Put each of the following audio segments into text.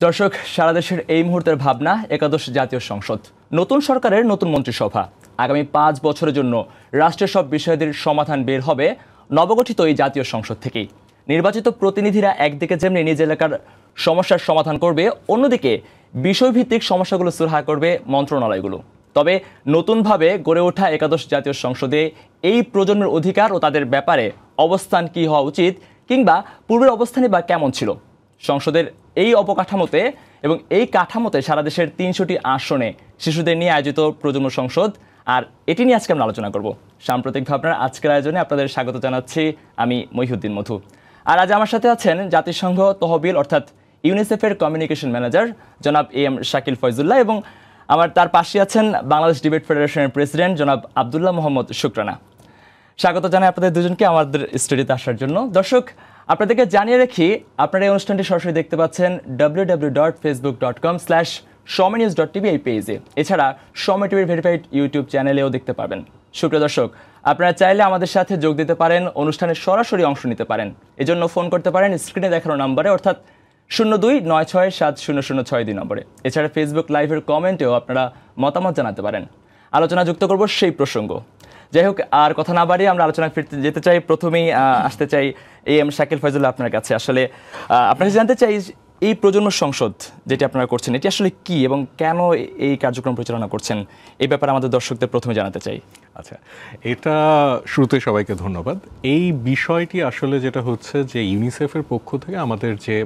দর্শক, সারা দেশের এই মুহূর্তের ভাবনা একাদশ জাতীয় সংসদ। নতুন সরকারের নতুন মন্ত্রিসভা। আগামী পাঁচ বছরের জন্য রাষ্ট্রের সব বিষয়দের সমাধান বের হবে নবগঠিত এই জাতীয় সংসদ থেকেই। নির্বাচিত প্রতিনিধিরা একদিকে যেমনি নিজ এলাকার সমস্যার সমাধান করবে, অন্যদিকে বিষয়ভিত্তিক সমস্যাগুলো সুরাহা করবে মন্ত্রণালয়গুলো। তবে নতুনভাবে গড়ে ওঠা একাদশ জাতীয় সংসদে এই প্রজন্মের অধিকার ও তাদের ব্যাপারে অবস্থান কি হওয়া উচিত কিংবা পূর্বের অবস্থানে বা কেমন ছিল? সংসদের এই অবকাঠামোতে এবং এই কাঠামোতে সারা দেশের তিনশোটি আসনে শিশুদের নিয়ে আয়োজিত প্রজন্ম সংসদ আর এটি নিয়ে আজকে আমরা আলোচনা করব। সাম্প্রতিক ভাবনার আজকের আয়োজনে আপনাদের স্বাগত জানাচ্ছি। আমি মহিউদ্দিন মধু। আর আজ আমার সাথে আছেন জাতিসংঘ তহবিল, অর্থাৎ ইউনিসেফের কমিউনিকেশন ম্যানেজার জনাব এ এম শাকিল ফয়জুল্লাহ এবং আমার তার পাশে আছেন বাংলাদেশ ডিবেট ফেডারেশনের প্রেসিডেন্ট জনাব আবদুল্লাহ মোহাম্মদ শুক্রানা। স্বাগত জানাই আপনাদের দুজনকে আমাদের স্টুডিওতে আসার জন্য। দর্শক, আপনাদেরকে জানিয়ে রাখি, আপনারা এই অনুষ্ঠানটি সরাসরি দেখতে পাচ্ছেন W W dot Facebook dot com slash Somoy news dot TV এই পেজে এছাড়া সময় টিভির ভেরিফাইড ইউটিউব চ্যানেলেও দেখতে পাবেন সুপ্রিয় দর্শক, আপনারা চাইলে আমাদের সাথে যোগ দিতে পারেন, অনুষ্ঠানে সরাসরি অংশ নিতে পারেন। এজন্য ফোন করতে পারেন, স্ক্রিনে দেখানো নম্বরে, অর্থাৎ শূন্য দুই নয় ছয় সাত শূন্য শূন্য ছয় দুই নম্বরে। এছাড়া ফেসবুক লাইভের কমেন্টেও আপনারা মতামত জানাতে পারেন। আলোচনা যুক্ত করব সেই প্রসঙ্গ। যাই হোক, আর কথা না বাড়িয়ে আমরা আলোচনা ফিরতে যেতে চাই। প্রথমেই আসতে চাই এ এম শাকিল ফয়জুল্লাহ আপনার কাছে। আসলে আপনার জানতে চাই এই প্রজন্ম সংসদ যেটি আপনারা করছেন, এটি আসলে কি এবং কেন এই কার্যক্রম পরিচালনা করছেন এই ব্যাপারে আমাদের দর্শকদের প্রথমে জানাতে চাই। আচ্ছা এটা শুরুতে সবাইকে ধন্যবাদ। এই বিষয়টি আসলে যেটা হচ্ছে যে ইউনিসেফের পক্ষ থেকে আমাদের যে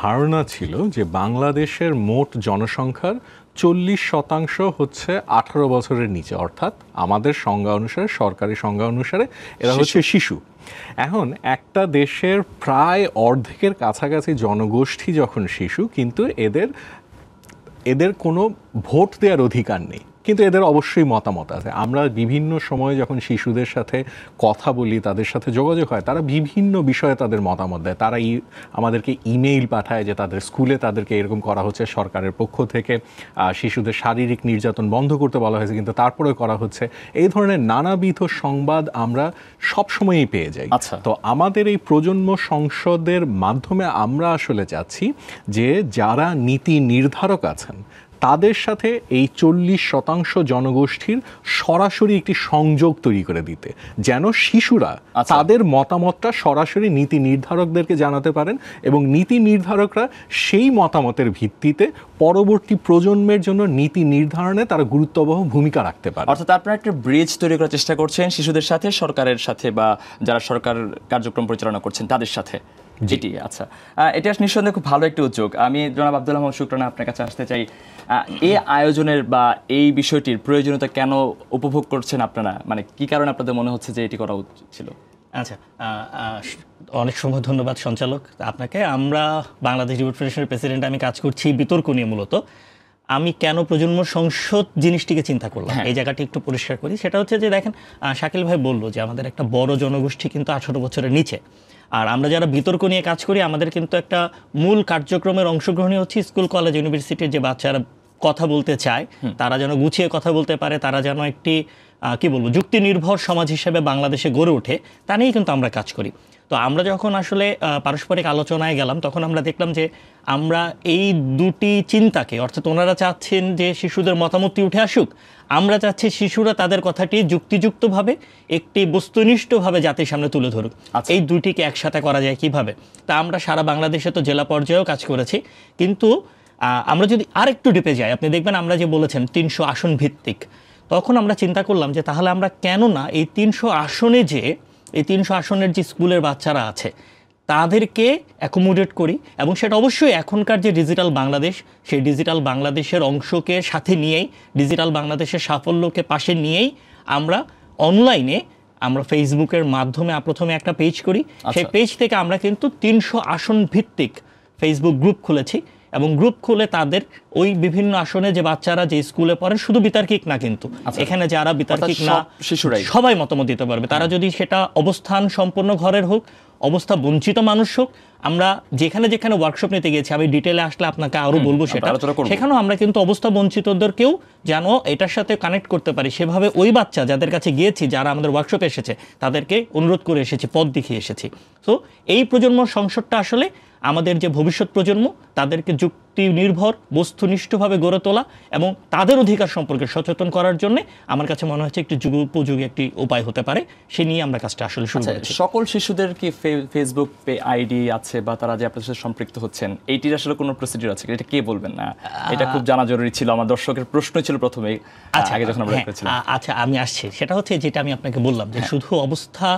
ধারণা ছিল যে বাংলাদেশের মোট জনসংখ্যার চল্লিশ শতাংশ হচ্ছে আঠারো বছরের নিচে অর্থাৎ আমাদের সংজ্ঞা অনুসারে সরকারি সংজ্ঞা অনুসারে এরা হচ্ছে শিশু। এখন একটা দেশের প্রায় অর্ধেকের কাছাকাছি জনগোষ্ঠী যখন শিশু কিন্তু এদের এদের কোনো ভোট দেওয়ার অধিকার নেই। কিন্তু এদের অবশ্যই মতামত আছে। আমরা বিভিন্ন সময়ে যখন শিশুদের সাথে কথা বলি তাদের সাথে যোগাযোগ হয় তারা বিভিন্ন বিষয়ে তাদের মতামত দেয়। তারা ই আমাদেরকে ইমেইল পাঠায় যে তাদের স্কুলে তাদেরকে এরকম করা হচ্ছে সরকারের পক্ষ থেকে শিশুদের শারীরিক নির্যাতন বন্ধ করতে বলা হয়েছে কিন্তু তারপরে করা হচ্ছে। এই ধরনের নানাবিধ সংবাদ আমরা সবসময়ই পেয়ে যাই। আচ্ছা। তো আমাদের এই প্রজন্ম সংসদের মাধ্যমে আমরা আসলে চাচ্ছি যে যারা নীতি নির্ধারক আছেন তাদের সাথে এই চল্লিশ শতাংশ জনগোষ্ঠীর সরাসরি একটি সংযোগ তৈরি করে দিতে যেন শিশুরা আচ্ছা। তাদের মতামতটা সরাসরি নীতি নির্ধারকদেরকে জানাতে পারেন এবং নীতি নির্ধারকরা সেই মতামতের ভিত্তিতে পরবর্তী প্রজন্মের জন্য নীতি নির্ধারণে তারা গুরুত্ববহ ভূমিকা রাখতে পারে অর্থাৎ আপনারা একটা ব্রিজ তৈরি করার চেষ্টা করছেন শিশুদের সাথে সরকারের সাথে বা যারা সরকার কার্যক্রম পরিচালনা করছেন তাদের সাথে যেটি আচ্ছা। এটা নিঃসন্দেহে খুব ভালো একটি উদ্যোগ। আমি জনাব আব্দুল আহমদ শুক্রানা আপনার কাছে আসতে চাই। এই আয়োজনের বা এই বিষয়টির প্রয়োজনীয়তা কেন উপভোগ করছেন আপনারা? মানে কি কারণে আপনাদের মনে হচ্ছে যে এটি করা উচিত ছিল? আচ্ছা অনেক সময় ধন্যবাদ সঞ্চালক আপনাকে। আমরা বাংলাদেশ ডিবেট ফেডারেশনের প্রেসিডেন্ট আমি কাজ করছি বিতর্ক নিয়ে মূলত। আমি কেন প্রজন্ম সংসদ জিনিসটিকে চিন্তা করলাম? এই জায়গাটি একটু পরিষ্কার করি। সেটা হচ্ছে যে দেখেন শাকিল ভাই বলল যে আমাদের একটা বড় জনগোষ্ঠী কিন্তু আঠারো বছরের নিচে। আর আমরা যারা বিতর্ক নিয়ে কাজ করি আমাদের কিন্তু একটা মূল কার্যক্রমের অংশগ্রহণই হচ্ছে স্কুল কলেজ ইউনিভার্সিটির যে বাচ্চারা কথা বলতে চায় তারা যেন গুছিয়ে কথা বলতে পারে তারা যেন একটি কি বলব যুক্তি নির্ভর সমাজ হিসেবে বাংলাদেশে গড়ে ওঠে তা নিয়েই কিন্তু আমরা কাজ করি। তো আমরা যখন আসলে পারস্পরিক আলোচনায় গেলাম তখন আমরা দেখলাম যে আমরা এই দুটি চিন্তাকে অর্থাৎ ওনারা চাচ্ছেন যে শিশুদের মতামতটি উঠে আসুক আমরা চাচ্ছি শিশুরা তাদের কথাটি যুক্তিযুক্তভাবে একটি বস্তুনিষ্ঠভাবে জাতির সামনে তুলে ধরুক আচ্ছা। এই দুটিকে একসাথে করা যায় কীভাবে তা আমরা সারা বাংলাদেশে তো জেলা পর্যায়েও কাজ করেছি কিন্তু আমরা যদি আরেকটু ডিপে যাই আপনি দেখবেন আমরা যে বলেছেন তিনশো আসন ভিত্তিক তখন আমরা চিন্তা করলাম যে তাহলে আমরা কেন না এই তিনশো আসনে যে এই তিনশো আসনের যে স্কুলের বাচ্চারা আছে তাদেরকে অ্যাকোমোডেট করি এবং সেটা অবশ্যই এখনকার যে ডিজিটাল বাংলাদেশ সেই ডিজিটাল বাংলাদেশের অংশকে সাথে নিয়েই ডিজিটাল বাংলাদেশের সাফল্যকে পাশে নিয়েই আমরা অনলাইনে আমরা ফেসবুকের মাধ্যমে প্রথমে একটা পেজ করি সেই আচ্ছা। পেজ থেকে আমরা কিন্তু তিনশো আসন ভিত্তিক ফেসবুক গ্রুপ খুলেছি এবং গ্রুপ খুলে তাদের ওই বিভিন্ন আসনে যে বাচ্চারা যে স্কুলে পড়ে শুধু বিতার্কিক না কিন্তু আচ্ছা। এখানে যারা বিতার্কিক না শিশুরাই। সবাই মতামত দিতে পারবে তারা যদি সেটা অবস্থান সম্পন্ন ঘরের হোক অবস্থা বঞ্চিত মানুষ হোক আমরা যেখানে যেখানে ওয়ার্কশপ নিতে গেছি আমি ডিটেলে আসলে আপনাকে আরও বলব সেটা। সেখানেও আমরা কিন্তু অবস্থা বঞ্চিতদেরকেও যেন এটার সাথে কানেক্ট করতে পারি সেভাবে ওই বাচ্চা যাদের কাছে গিয়েছি যারা আমাদের ওয়ার্কশপে এসেছে তাদেরকে অনুরোধ করে এসেছি পথ দেখিয়ে এসেছি তো এই প্রজন্ম সংসদটা আসলে আমাদের যে ভবিষ্যৎ প্রজন্ম তাদেরকে যুক্তি নির্ভর বস্তুনিষ্ঠভাবে গড়ে তোলা এবং তাদের অধিকার সম্পর্কে সচেতন করার জন্য আমার কাছে মনে হচ্ছে একটি যুগোপযোগী একটি উপায় হতে পারে। সে নিয়ে আমরা কাজটা আসলে শুরু আচ্ছা, করেছি। সকল শিশুদের কি ফেসবুক পে আইডি আছে বা তারা যে আপনার সাথে সম্পৃক্ত হচ্ছেন এইটির আসলে কোনো প্রসিডিউর আছে? এটা কে বলবেন? না এটা খুব জানা জরুরি ছিল আমার দর্শকের প্রশ্ন ছিল প্রথমে আচ্ছা আগে যখন আমরা হ্যাঁ, আচ্ছা আমি আসছি। সেটা হচ্ছে যেটা আমি আপনাকে বললাম যে শুধু অবস্থা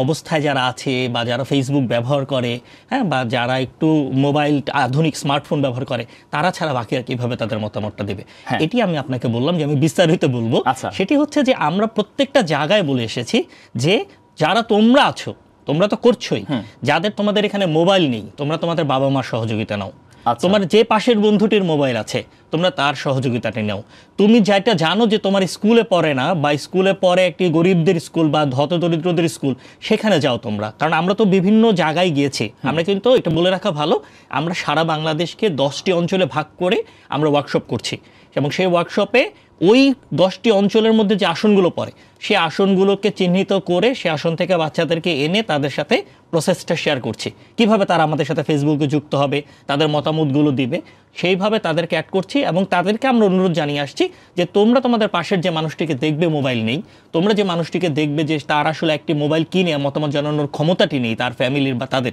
অবস্থায় যারা আছে বা যারা ফেসবুক ব্যবহার করে হ্যাঁ বা যারা একটু মোবাইল আধুনিক স্মার্টফোন ব্যবহার করে তারা ছাড়া বাকিরা কীভাবে তাদের মতামতটা দেবে হ্যাঁ। এটি আমি আপনাকে বললাম যে আমি বিস্তারিত বলব আচ্ছা। সেটি হচ্ছে যে আমরা প্রত্যেকটা জায়গায় বলে এসেছি যে যারা তোমরা আছো তোমরা তো করছোই যাদের তোমাদের এখানে মোবাইল নেই তোমরা তোমাদের বাবা মার সহযোগিতা নাও। তোমার যে পাশের বন্ধুটির মোবাইল আছে তোমরা তার সহযোগিতাটা নাও। তুমি যেটা জানো যে তোমার স্কুলে পড়ে না বা স্কুলে পড়ে একটি গরিবদের স্কুল বা ধত দরিদ্রদের স্কুল সেখানে যাও তোমরা। কারণ আমরা তো বিভিন্ন জায়গায় গিয়েছি। আমরা কিন্তু এটা বলে রাখা ভালো আমরা সারা বাংলাদেশকে দশটি অঞ্চলে ভাগ করে আমরা ওয়ার্কশপ করছি। এবং সেই ওয়ার্কশপে ওই দশটি অঞ্চলের মধ্যে যে আসনগুলো পড়ে সে আসনগুলোকে চিহ্নিত করে সে আসন থেকে বাচ্চাদেরকে এনে তাদের সাথে প্রসেসটা শেয়ার করছি। কীভাবে তারা আমাদের সাথে ফেসবুকে যুক্ত হবে তাদের মতামতগুলো দিবে সেইভাবে তাদেরকে অ্যাড করছি এবং তাদেরকে আমরা অনুরোধ জানিয়ে আসছি যে তোমরা তোমাদের পাশের যে মানুষটিকে দেখবে মোবাইল নেই তোমরা যে মানুষটিকে দেখবে যে তার আসলে একটি মোবাইল কিনে মতামত জানানোর ক্ষমতাটি নেই তার ফ্যামিলির বা তাদের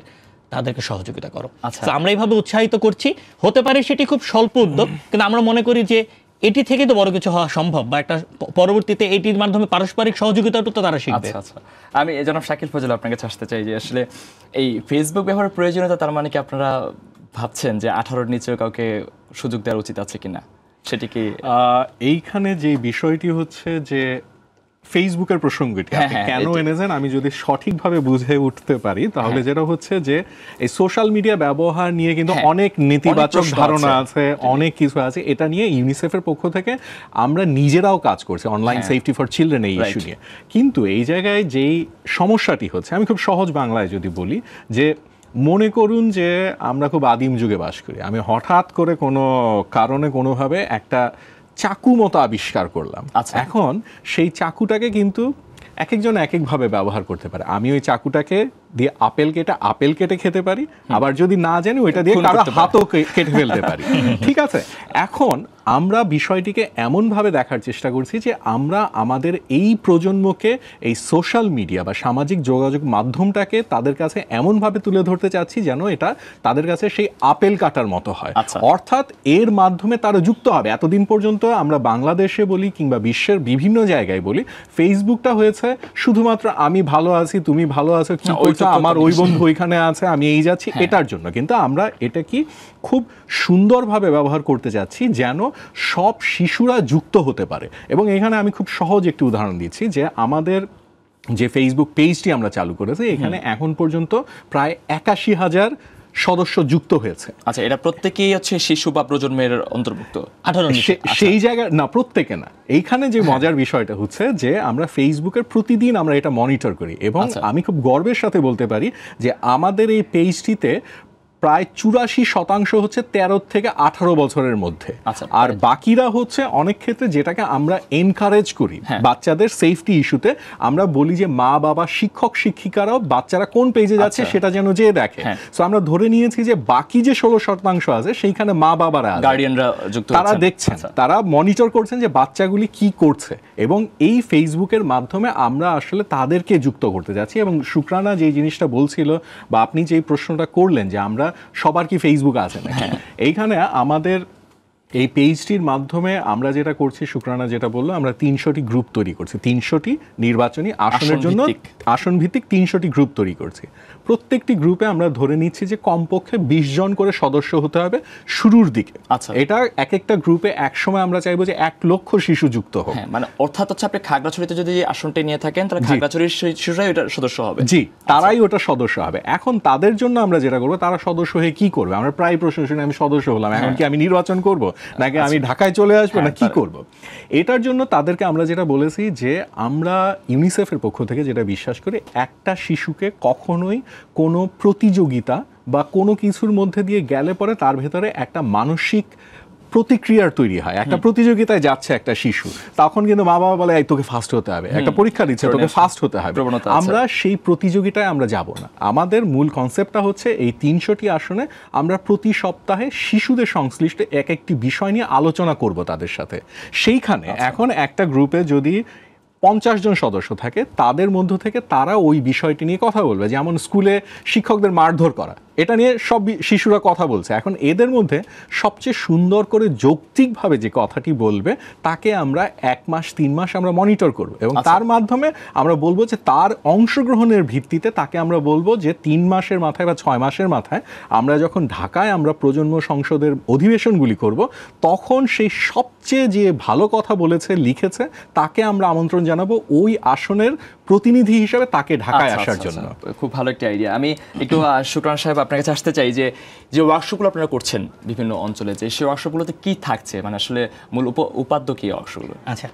তাদেরকে সহযোগিতা করো। আচ্ছা। আমরা এইভাবে উৎসাহিত করছি। হতে পারে সেটি খুব স্বল্প উদ্যোগ কিন্তু আমরা মনে করি যে এটি থেকে তো বড় কিছু হওয়া সম্ভব বা একটা পরবর্তীতে এটির মাধ্যমে পারস্পরিক সহযোগিতাটা তো তারা শিখবে। আচ্ছা আচ্ছা। আমি এই জন্য শাকিল ফজল আপনাকে আসতে চাই যে আসলে এই ফেসবুক ব্যবহারের প্রয়োজনীয়তা তার মানে কি আপনারা ভাবছেন যে আঠারোর নিচেও কাউকে সুযোগ দেওয়া উচিত আছে কিনা? সেটি কি আহ, এইখানে যে বিষয়টি হচ্ছে যে ফেসবুকের প্রসঙ্গটি হ্যাঁ, আপনি হ্যাঁ, কেন এনেছেন? আমি যদি সঠিকভাবে বুঝে উঠতে পারি তাহলে যেটা হচ্ছে যে এই সোশ্যাল মিডিয়া ব্যবহার নিয়ে কিন্তু হ্যাঁ, অনেক নেতিবাচক ধারণা আছে। অনেক কিছু আছে। এটা নিয়ে ইউনিসেফের পক্ষ থেকে আমরা নিজেরাও কাজ করছি অনলাইন হ্যাঁ। সেফটি ফর চিলড্রেন এই ইস্যু নিয়ে। কিন্তু এই জায়গায় যেই সমস্যাটি হচ্ছে আমি খুব সহজ বাংলায় যদি বলি যে মনে করুন যে আমরা খুব আদিম যুগে বাস করি। আমি হঠাৎ করে কোনো কারণে কোনোভাবে একটা চাকু মতো আবিষ্কার করলাম আচ্ছা। এখন সেই চাকুটাকে কিন্তু এক একজন এক একভাবে ব্যবহার করতে পারে আমি ওই চাকুটাকে দিয়ে আপেল কেটে আপেল কেটে খেতে পারি। আবার যদি না জানি ওইটা দিয়ে কারও হাতও কেটে ফেলতে পারি। ঠিক আছে? এখন আমরা বিষয়টিকে এমনভাবে দেখার চেষ্টা করছি যে আমরা আমাদের এই প্রজন্মকে এই সোশ্যাল মিডিয়া বা সামাজিক যোগাযোগ মাধ্যমটাকে তাদের কাছে এমনভাবে তুলে ধরতে চাচ্ছি যেন এটা তাদের কাছে সেই আপেল কাটার মতো হয়। আচ্ছা। অর্থাৎ এর মাধ্যমে তারা যুক্ত হবে। এতদিন পর্যন্ত আমরা বাংলাদেশে বলি কিংবা বিশ্বের বিভিন্ন জায়গায় বলি ফেসবুকটা হয়েছে শুধুমাত্র আমি ভালো আছি তুমি ভালো আছো তো আমার ওই বন্ধু ওইখানে আছে আমি এই যাচ্ছি। এটার জন্য। কিন্তু আমরা এটা কি খুব সুন্দরভাবে ব্যবহার করতে যাচ্ছি যেন সব শিশুরা যুক্ত হতে পারে। এবং এখানে আমি খুব সহজ একটি উদাহরণ দিচ্ছি যে আমাদের যে ফেসবুক পেজটি আমরা চালু করেছি এখানে এখন পর্যন্ত প্রায় একাশি হাজার সদস্য যুক্ত হয়েছে। আচ্ছা এটা প্রত্যেকেই হচ্ছে শিশু বা প্রজন্মের অন্তর্ভুক্ত? আঠারো সেই জায়গা না প্রত্যেকে না। এইখানে যে মজার বিষয়টা হচ্ছে যে আমরা ফেসবুকের প্রতিদিন আমরা এটা মনিটর করি। এবং আচ্ছা। আমি খুব গর্বের সাথে বলতে পারি যে আমাদের এই পেজটিতে প্রায় চুরাশি শতাংশ হচ্ছে তেরো থেকে আঠারো বছরের মধ্যে আচ্ছা, আর বাকিরা হচ্ছে অনেক ক্ষেত্রে যেটাকে আমরা এনকারেজ করি হ্যাঁ। বাচ্চাদের সেফটি ইস্যুতে আমরা বলি যে মা বাবা শিক্ষক শিক্ষিকারাও বাচ্চারা কোন পেজে যাচ্ছে আচ্ছা। সেটা যেন যে দেখে হ্যাঁ। তো আমরা ধরে নিয়েছি যে বাকি যে ষোলো শতাংশ আছে সেইখানে মা বাবারা গার্ডিয়ানরা যুক্ত তারা দেখছেন আচ্ছা। তারা মনিটর করছেন যে বাচ্চাগুলি কি করছে এবং এই ফেসবুকের মাধ্যমে আমরা আসলে তাদেরকে যুক্ত করতে যাচ্ছি এবং শুক্রানা যে জিনিসটা বলছিল বা আপনি যে প্রশ্নটা করলেন যে আমরা সবার কি ফেসবুক আছে নাকি হ্যাঁ। এইখানে আমাদের এই পেজটির মাধ্যমে আমরা যেটা করছি শুক্রানা যেটা বলল আমরা তিনশোটি গ্রুপ তৈরি করছি তিনশোটি নির্বাচনী আসনের জন্য আসন ভিত্তিক। আসন ভিত্তিক তিনশোটি গ্রুপ তৈরি করছি প্রত্যেকটি গ্রুপে আমরা ধরে নিচ্ছি যে কমপক্ষে বিশ জন করে সদস্য হতে হবে শুরুর দিকে। আচ্ছা। এটা এক একটা গ্রুপে এক সময় আমরা চাইব যে এক লক্ষ শিশু যুক্ত হোক। হ্যাঁ মানে অর্থাৎ হচ্ছে আপনি খাগড়াছড়িতে যদি আসনটি নিয়ে থাকেন তাহলে খাগড়াছড়ির শিশুরাই এটা সদস্য হবে। জি তারাই ওটা সদস্য হবে। এখন তাদের জন্য আমরা যেটা করব তারা সদস্য হয়ে কি করবে? আমরা প্রায় প্রশ্ন শুনে আমি সদস্য হলাম। এখন কি আমি নির্বাচন করব? নাকি আমি ঢাকায় চলে আসব? না হ্যাঁ, কি করব? এটার জন্য তাদেরকে আমরা যেটা বলেছি যে আমরা ইউনিসেফের পক্ষ থেকে যেটা বিশ্বাস করি একটা শিশুকে কখনোই কোনো প্রতিযোগিতা বা কোনো কিছুর মধ্যে দিয়ে গেলে পরে তার ভেতরে একটা মানসিক প্রতিক্রিয়ার তৈরি হয়। একটা প্রতিযোগিতায় যাচ্ছে একটা শিশু তখন কিন্তু মা বাবা বলে তোকে ফার্স্ট হতে হবে। একটা পরীক্ষা দিচ্ছে তোকে ফার্স্ট হতে হবে। আমরা সেই প্রতিযোগিতায় আমরা যাব না। আমাদের মূল কনসেপ্টটা হচ্ছে এই তিনশোটি আসনে আমরা প্রতি সপ্তাহে শিশুদের সংশ্লিষ্ট এক একটি বিষয় নিয়ে আলোচনা করব তাদের সাথে। সেইখানে এখন একটা গ্রুপে যদি পঞ্চাশ জন সদস্য থাকে, তাদের মধ্য থেকে তারা ওই বিষয়টি নিয়ে কথা বলবে। যেমন স্কুলে শিক্ষকদের মারধর করা। এটা নিয়ে সব শিশুরা কথা বলছে। এখন এদের মধ্যে সবচেয়ে সুন্দর করে যৌক্তিকভাবে যে কথাটি বলবে তাকে আমরা এক মাস তিন মাস আমরা মনিটর করব এবং তার মাধ্যমে আমরা বলব যে তার অংশগ্রহণের ভিত্তিতে তাকে আমরা বলব যে তিন মাসের মাথায় বা ছয় মাসের মাথায় আমরা যখন ঢাকায় আমরা প্রজন্ম সংসদের অধিবেশনগুলি করব তখন সেই সবচেয়ে যে ভালো কথা বলেছে লিখেছে তাকে আমরা আমন্ত্রণ জানাব ওই আসনের প্রতিনিধি হিসেবে তাকে ঢাকায় আচ্ছা, আসার আচ্ছা, জন্য। আচ্ছা। খুব ভালো একটা আইডিয়া আমি একটু শুক্রান সাহেব আপনার কাছে আসতে চাই যে যে ওয়ার্কশপগুলো আপনারা করছেন বিভিন্ন অঞ্চলে যে সেই ওয়ার্কশপগুলোতে কি থাকছে? মানে আসলে মূল উপ- উপাদ্য কি ওয়ার্কশপগুলো আচ্ছা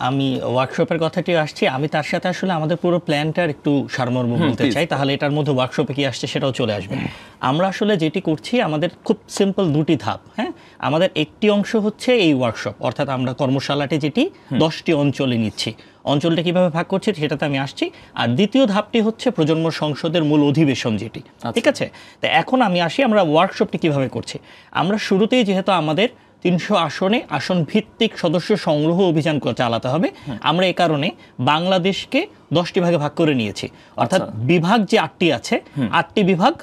আমি ওয়ার্কশপের কথাটি আসছি আমি তার সাথে আসলে আমাদের পুরো প্ল্যানটার একটু সারমর্ম বলতে চাই তাহলে এটার মধ্যে ওয়ার্কশপে কি আসছে সেটাও চলে আসবে। আমরা আসলে যেটি করছি আমাদের খুব সিম্পল দুটি ধাপ হ্যাঁ? আমাদের একটি অংশ হচ্ছে এই ওয়ার্কশপ অর্থাৎ আমরা কর্মশালাটি যেটি দশটি অঞ্চলে নিচ্ছি। অঞ্চলটা কীভাবে ভাগ করছে সেটাতে আমি আসছি। আর দ্বিতীয় ধাপটি হচ্ছে প্রজন্ম সংসদের মূল অধিবেশন যেটি। ঠিক আছে? তো এখন আমি আসি আমরা ওয়ার্কশপটি কীভাবে করছি? আমরা শুরুতেই যেহেতু আমাদের তিনশো আসনে আসন ভিত্তিক সদস্য সংগ্রহ অভিযান চালাতে হবে। আমরা এ কারণে বাংলাদেশকে দশটি ভাগে ভাগ করে নিয়েছি। অর্থাৎ বিভাগ যে আটটি আছে আটটি বিভাগ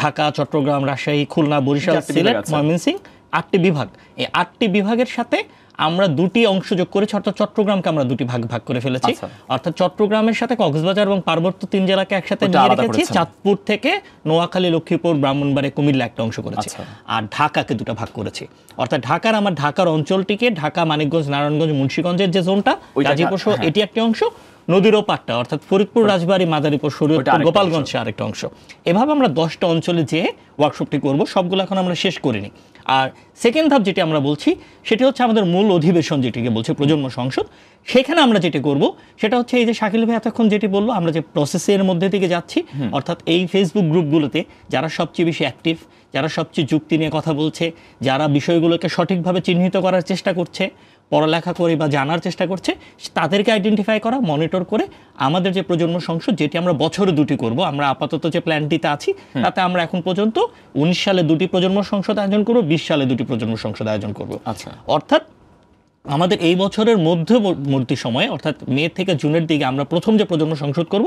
ঢাকা চট্টগ্রাম রাজশাহী খুলনা বরিশাল সিলেট আছে। ময়মনসিংহ আটটি বিভাগ। এই আটটি বিভাগের সাথে আমরা দুটি অংশ যোগ করেছি অর্থাৎ চট্টগ্রামকে আমরা দুটি ভাগ ভাগ করে ফেলেছি আচ্ছা। অর্থাৎ চট্টগ্রামের সাথে কক্সবাজার এবং পার্বত্য তিন জেলাকে একসাথে নিয়ে রেখেছি চাঁদপুর থেকে নোয়াখালী লক্ষ্মীপুর ব্রাহ্মণবাড়ি কুমিল্লা একটা অংশ করেছি আচ্ছা। আর ঢাকাকে দুটো ভাগ করেছে অর্থাৎ ঢাকার আমার ঢাকার অঞ্চলটিকে ঢাকা মানিকগঞ্জ নারায়ণগঞ্জ মুন্সীগঞ্জের যে জোনটা গাজীপুর হ্যাঁ। এটি একটি অংশ নদীর ওপারটা অর্থাৎ ফরিদপুর রাজবাড়ী মাদারীপুর শরীয়তপুর গোপালগঞ্জ আরেকটা অংশ। এভাবে আমরা দশটা অঞ্চলে যেয়ে ওয়ার্কশপটি করব সবগুলো এখন আমরা শেষ করিনি। আর সেকেন্ড ধাপ যেটি আমরা বলছি সেটি হচ্ছে আমাদের মূল অধিবেশন যেটিকে বলছে প্রজন্ম সংসদ। সেখানে আমরা যেটি করব সেটা হচ্ছে এই যে শাকিল ভাই এতক্ষণ যেটি বলল আমরা যে প্রসেসের মধ্যে থেকে যাচ্ছি অর্থাৎ এই ফেসবুক গ্রুপগুলোতে যারা সবচেয়ে বেশি অ্যাক্টিভ যারা সবচেয়ে যুক্তি নিয়ে কথা বলছে যারা বিষয়গুলোকে সঠিকভাবে চিহ্নিত করার চেষ্টা করছে পড়ালেখা করে বা জানার চেষ্টা করছে তাদেরকে আইডেন্টিফাই করা মনিটর করে আমাদের যে প্রজন্ম সংসদ যেটি আমরা বছরে দুটি করব আমরা আপাতত যে প্ল্যানটিতে আছি তাতে আমরা এখন পর্যন্ত উনিশ সালে দুটি প্রজন্ম সংসদ আয়োজন করব বিশ সালে দুটি প্রজন্ম সংসদ আয়োজন করব। আচ্ছা। অর্থাৎ আমাদের এই বছরের মধ্যবর্তী সময়ে অর্থাৎ মে থেকে জুনের দিকে আমরা প্রথম যে প্রজন্ম সংসদ করব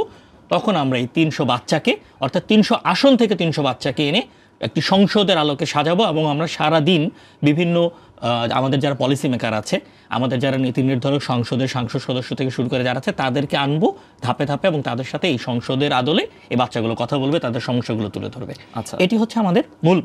তখন আমরা এই তিনশো বাচ্চাকে অর্থাৎ তিনশো আসন থেকে তিনশো বাচ্চাকে এনে একটি সংসদের আলোকে সাজাবো এবং আমরা সারা দিন বিভিন্ন আমাদের যারা পলিসি মেকার আছে আমাদের যারা নীতি নির্ধারক সংসদের সাংসদ সদস্য থেকে শুরু করে যারা আছে তাদেরকে আনব ধাপে ধাপে এবং তাদের সাথে এই সংসদের আদলে এই বাচ্চাগুলো কথা বলবে তাদের সমস্যাগুলো তুলে ধরবে আচ্ছা। এটি হচ্ছে আমাদের মূল।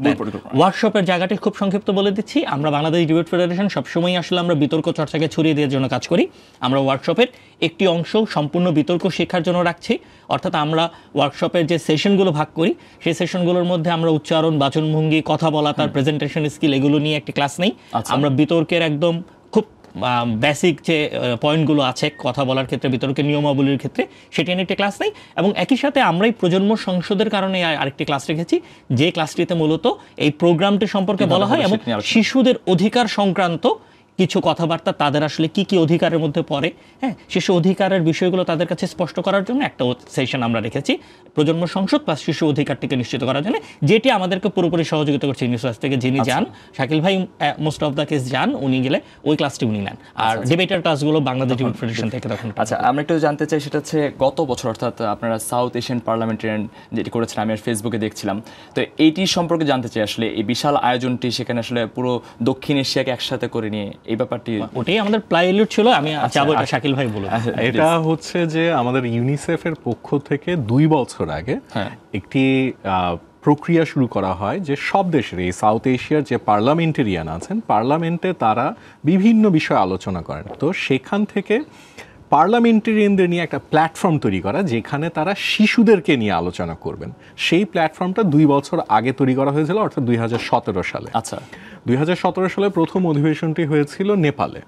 ওয়ার্কশপের জায়গাটি খুব সংক্ষিপ্ত বলে দিচ্ছি আমরা বাংলাদেশ ডিবেট ফেডারেশন সবসময় আসলে আমরা বিতর্ক চর্চাকে ছড়িয়ে দেওয়ার জন্য কাজ করি আমরা ওয়ার্কশপের একটি অংশ সম্পূর্ণ বিতর্ক শেখার জন্য রাখছি অর্থাৎ আমরা ওয়ার্কশপের যে সেশনগুলো ভাগ করি সেই সেশনগুলোর মধ্যে আমরা উচ্চারণ বাচনভঙ্গি কথা বলা তার প্রেজেন্টেশন স্কিল এগুলো নিয়ে একটি ক্লাস নেই আচ্ছা। আমরা বিতর্কের একদম খুব বেসিক যে পয়েন্টগুলো আছে কথা বলার ক্ষেত্রে বিতর্কের নিয়মাবলীর ক্ষেত্রে সেটি নিয়ে একটি ক্লাস নেই এবং একই সাথে আমরাই প্রজন্ম সংসদের কারণে আরেকটি ক্লাস রেখেছি যে ক্লাসটিতে মূলত এই প্রোগ্রামটি সম্পর্কে বলা হয় এবং। শিশুদের অধিকার সংক্রান্ত কিছু কথাবার্তা তাদের আসলে কি কি অধিকারের মধ্যে পড়ে হ্যাঁ? শিশু অধিকারের বিষয়গুলো তাদের কাছে স্পষ্ট করার জন্য একটা সেশন আমরা রেখেছি প্রজন্ম সংসদ বা শিশু অধিকারটিকে নিশ্চিত করার জন্য যেটি আমাদেরকে পুরোপুরি সহযোগিতা করছে ইউনিভার্স থেকে যিনি যান শাকিল ভাই মোস্ট অফ দ্য কেস যান উনি গেলে ওই ক্লাসটি উনি নেন। আর ডিবেটার ক্লাসগুলো বাংলাদেশ ডিবেট ফেডারেশন থেকে তখন আচ্ছা আমরা একটু জানতে চাই সেটা হচ্ছে গত বছর অর্থাৎ আপনারা সাউথ এশিয়ান পার্লামেন্টারিয়ান যেটি করেছেন আমি আর ফেসবুকে দেখছিলাম। তো এইটি সম্পর্কে জানতে চাই আসলে এই বিশাল আয়োজনটি সেখানে আসলে পুরো দক্ষিণ এশিয়াকে একসাথে করে নিয়ে এই ব্যাপারটি ওটাই আমাদের প্লাইলুট ছিল আমি চাবো এটা শাকিল ভাই বলুন এটা হচ্ছে যে আমাদের ইউনিসেফের পক্ষ থেকে দুই বছর আগে হ্যাঁ। একটি আহ, প্রক্রিয়া শুরু করা হয় যে সব দেশের এই সাউথ এশিয়ার যে পার্লামেন্টেরিয়ান আছেন পার্লামেন্টে তারা বিভিন্ন বিষয়ে আলোচনা করেন। তো সেখান থেকে পার্লামেন্টেরিয়ানদের নিয়ে একটা প্ল্যাটফর্ম তৈরি করা যেখানে তারা শিশুদেরকে নিয়ে আলোচনা করবেন। সেই প্ল্যাটফর্মটা দুই বছর আগে তৈরি করা হয়েছিল অর্থাৎ দুই হাজার সতেরো সালে। আচ্ছা। দুই হাজার সতেরো সালে প্রথম অধিবেশনটি হয়েছিল নেপালে।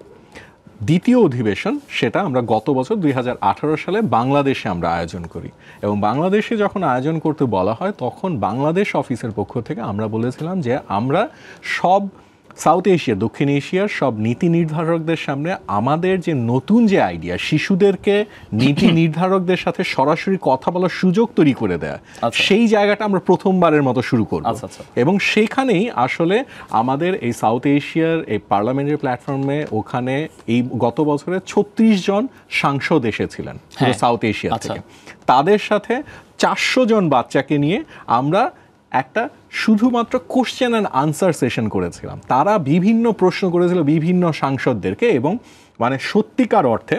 দ্বিতীয় অধিবেশন সেটা আমরা গত বছর দুই হাজার আঠারো সালে বাংলাদেশে আমরা আয়োজন করি। এবং বাংলাদেশে যখন আয়োজন করতে বলা হয় তখন বাংলাদেশ অফিসের পক্ষ থেকে আমরা বলেছিলাম যে আমরা সব সাউথ এশিয়া দক্ষিণ এশিয়ার সব নীতি নির্ধারকদের সামনে আমাদের যে নতুন যে আইডিয়া শিশুদেরকে নীতি নির্ধারকদের সাথে সরাসরি কথা বলার সুযোগ তৈরি করে দেয়া আচ্ছা। সেই জায়গাটা আমরা প্রথমবারের মতো শুরু করব আচ্ছা, আচ্ছা। এবং সেখানেই আসলে আমাদের এই সাউথ এশিয়ার এই পার্লামেন্টের প্ল্যাটফর্মে ওখানে এই গত বছরে ছত্রিশ জন সাংসদ এসেছিলেন হ্যাঁ। South Asia. থেকে তাদের সাথে চারশো জন বাচ্চাকে নিয়ে আমরা একটা শুধুমাত্র কোশ্চেন অ্যান্ড আনসার সেশন করেছিলাম। তারা বিভিন্ন প্রশ্ন করেছিল বিভিন্ন সাংসদদেরকে এবং মানে সত্যিকার অর্থে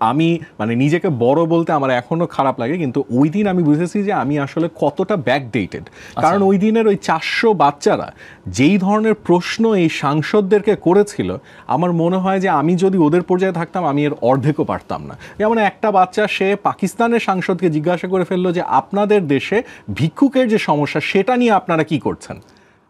আমি মানে নিজেকে বড় বলতে আমার এখনও খারাপ লাগে কিন্তু ওই দিন আমি বুঝেছি যে আমি আসলে কতটা ব্যাকডেটেড কারণ ওই দিনের ওই চারশো বাচ্চারা যেই ধরনের প্রশ্ন এই সাংসদদেরকে করেছিল আমার মনে হয় যে আমি যদি ওদের পর্যায়ে থাকতাম আমি এর অর্ধেকও পারতাম না। যেমন একটা বাচ্চা সে পাকিস্তানের সাংসদকে জিজ্ঞাসা করে ফেলল যে আপনাদের দেশে ভিক্ষুকের যে সমস্যা সেটা নিয়ে আপনারা কি করছেন?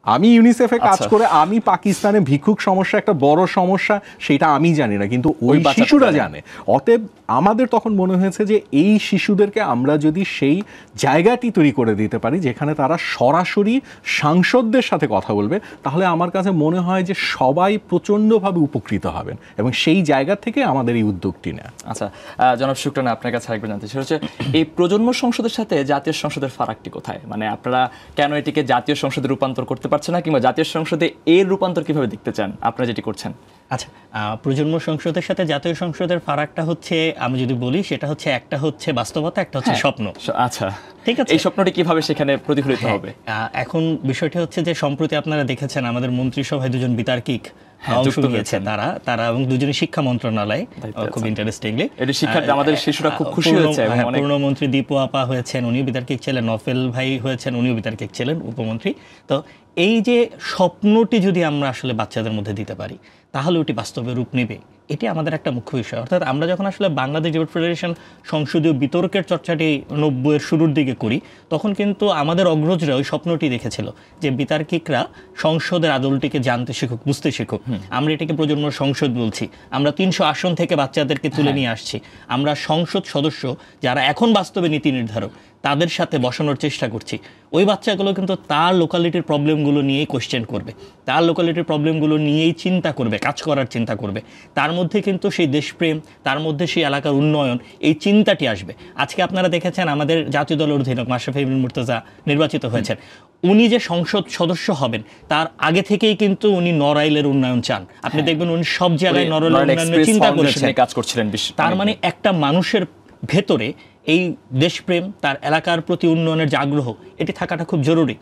আমি ইউনিসেফে কাজ আচ্ছা। করে আমি পাকিস্তানে ভিক্ষুক সমস্যা একটা বড় সমস্যা সেটা আমি জানি না। কিন্তু ওই শিশুরা জানে। অতএব আমাদের তখন মনে হয়েছে যে এই শিশুদেরকে আমরা যদি সেই জায়গাটি তৈরি করে দিতে পারি যেখানে তারা সরাসরি সাংসদদের সাথে কথা বলবে তাহলে আমার কাছে মনে হয় যে সবাই প্রচণ্ডভাবে উপকৃত হবেন এবং সেই জায়গা থেকে আমাদের এই উদ্যোগটি নেয়। আচ্ছা জনাব শুক্রানা আপনার কাছে আরেকবার জানতে সেটা হচ্ছে এই প্রজন্ম সংসদের সাথে জাতীয় সংসদের ফারাকটি কোথায়? মানে আপনারা কেন এটিকে জাতীয় সংসদে রূপান্তর করতে পারছেন না কিংবা জাতীয় সংসদে এর রূপান্তর কীভাবে দেখতে চান? আপনারা যেটি করছেন। আচ্ছা প্রজন্ম সংসদের সাথে জাতীয় সংসদের ফারাকটা হচ্ছে আমি যদি বলি সেটা হচ্ছে একটা হচ্ছে বাস্তবতা একটা হচ্ছে হ্যাঁ। স্বপ্ন। আচ্ছা। ঠিক আছে। এই স্বপ্নটি কীভাবে সেখানে প্রতিফলিত হবে? এখন বিষয়টা হচ্ছে যে সম্প্রতি আপনারা দেখেছেন আমাদের মন্ত্রিসভায় দুজন বিতার্কিক হ্যাঁ, অংশ নিয়েছেন তারা তারা এবং দুজনই শিক্ষা মন্ত্রণালয় খুব ইন্টারেস্টিংলি এটি শিক্ষার আমাদের শিশুরা খুব খুশি হয়েছে পূর্ণমন্ত্রী দীপু আপা হয়েছেন উনিও বিতার্কিক ছিলেন নফেল ভাই হয়েছেন উনিও বিতার্কিক ছিলেন উপমন্ত্রী। তো এই যে স্বপ্নটি যদি আমরা আসলে বাচ্চাদের মধ্যে দিতে পারি তাহলে ওটি বাস্তবে রূপ নেবে। এটি আমাদের একটা মুখ্য বিষয়। অর্থাৎ আমরা যখন আসলে বাংলাদেশ ডিবেট ফেডারেশন সংসদীয় বিতর্কের চর্চাটি নব্বইয়ের শুরুর দিকে করি তখন কিন্তু আমাদের অগ্রজরা ওই স্বপ্নটি দেখেছিল যে বিতার্কিকরা সংসদের আদলটিকে জানতে শিখুক বুঝতে শিখুক। আমরা এটাকে প্রজন্ম সংসদ বলছি। আমরা তিনশো আসন থেকে বাচ্চাদেরকে তুলে নিয়ে আসছি। আমরা সংসদ সদস্য যারা এখন বাস্তবে নীতি নির্ধারক তাদের সাথে বসানোর চেষ্টা করছি। ওই বাচ্চাগুলো কিন্তু তার লোকালিটির প্রবলেমগুলো নিয়েই কোশ্চেন করবে। তার লোকালিটির প্রবলেমগুলো নিয়েই চিন্তা করবে। কাজ করার চিন্তা করবে। তার মধ্যে কিন্তু সেই দেশপ্রেম তার মধ্যে সেই এলাকার উন্নয়ন এই চিন্তাটি আসবে। আজকে আপনারা দেখেছেন আমাদের জাতীয় দলের অধীনক মাশরাফি বিন মুর্তজা নির্বাচিত হয়েছেন। উনি যে সংসদ সদস্য হবেন তার আগে থেকেই কিন্তু উনি নড়াইলের উন্নয়ন চান। আপনি দেখবেন উনি সব জায়গায় নড়াইলের নরেন উন্নয়নের চিন্তা করেছেন। কাজ করছিলেন তার মানে একটা মানুষের ভেতরে এই দেশপ্রেম তার এলাকার প্রতি উন্নয়নের যে আগ্রহ এটি থাকাটা খুব জরুরি।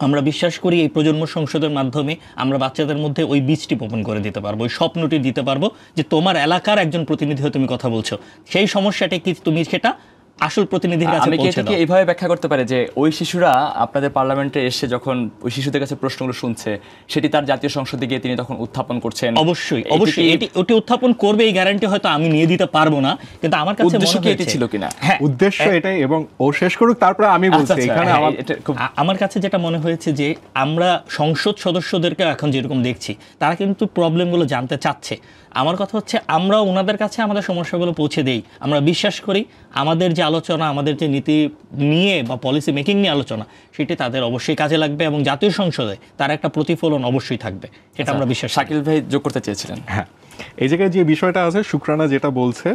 আমরা বিশ্বাস করি এই প্রজন্ম সংসদের মাধ্যমে আমরা বাচ্চাদের মধ্যে ওই বীজটি বপন করে দিতে পারব, ওই স্বপ্নটি দিতে পারব যে তোমার এলাকার একজন প্রতিনিধি হয়ে তুমি কথা বলছো। সেই সমস্যাটি কি তুমি সেটা আসল প্রতিনিধির কাছে আমি কি এটাকে এইভাবে ব্যাখ্যা করতে পারি যে ওই শিশুরা আপনাদের পার্লামেন্টে এসে যখন ওই শিশুদের কাছে প্রশ্নগুলো শুনছে সেটি তার জাতীয় সংসদে গিয়ে তিনি তখন উত্থাপন করছেন? অবশ্যই অবশ্যই। এটি ওটি উত্থাপন করবে এই গ্যারান্টি হয়তো আমি নিয়ে দিতে পারব না কিন্তু আমার কাছে উদ্দেশ্য মনে কি এটি ছিল কিনা? হ্যাঁ। উদ্দেশ্য এটাই এবং ও শেষ করুক তারপরে আমি আচ্ছা, বলছি আচ্ছা, এখানে হ্যাঁ, আমার আমার কাছে যেটা মনে হয়েছে যে আমরা সংসদ সদস্যদেরকে এখন যেরকম দেখছি তারা কিন্তু প্রবলেমগুলো জানতে চাচ্ছে। আমার কথা হচ্ছে আমরা ওনাদের কাছে আমাদের সমস্যাগুলো পৌঁছে দেই। আমরা বিশ্বাস করি আমাদের যে আলোচনা আমাদের যে নীতি নিয়ে বা পলিসি মেকিং নিয়ে আলোচনা সেটি তাদের অবশ্যই কাজে লাগবে এবং জাতীয় সংসদে তার একটা প্রতিফলন অবশ্যই থাকবে এটা আমরা বিশ্বাস। শাকিল ভাই যোগ করতে চেয়েছিলেন। হ্যাঁ এই জায়গায় যে বিষয়টা আছে শুক্রানা যেটা বলছে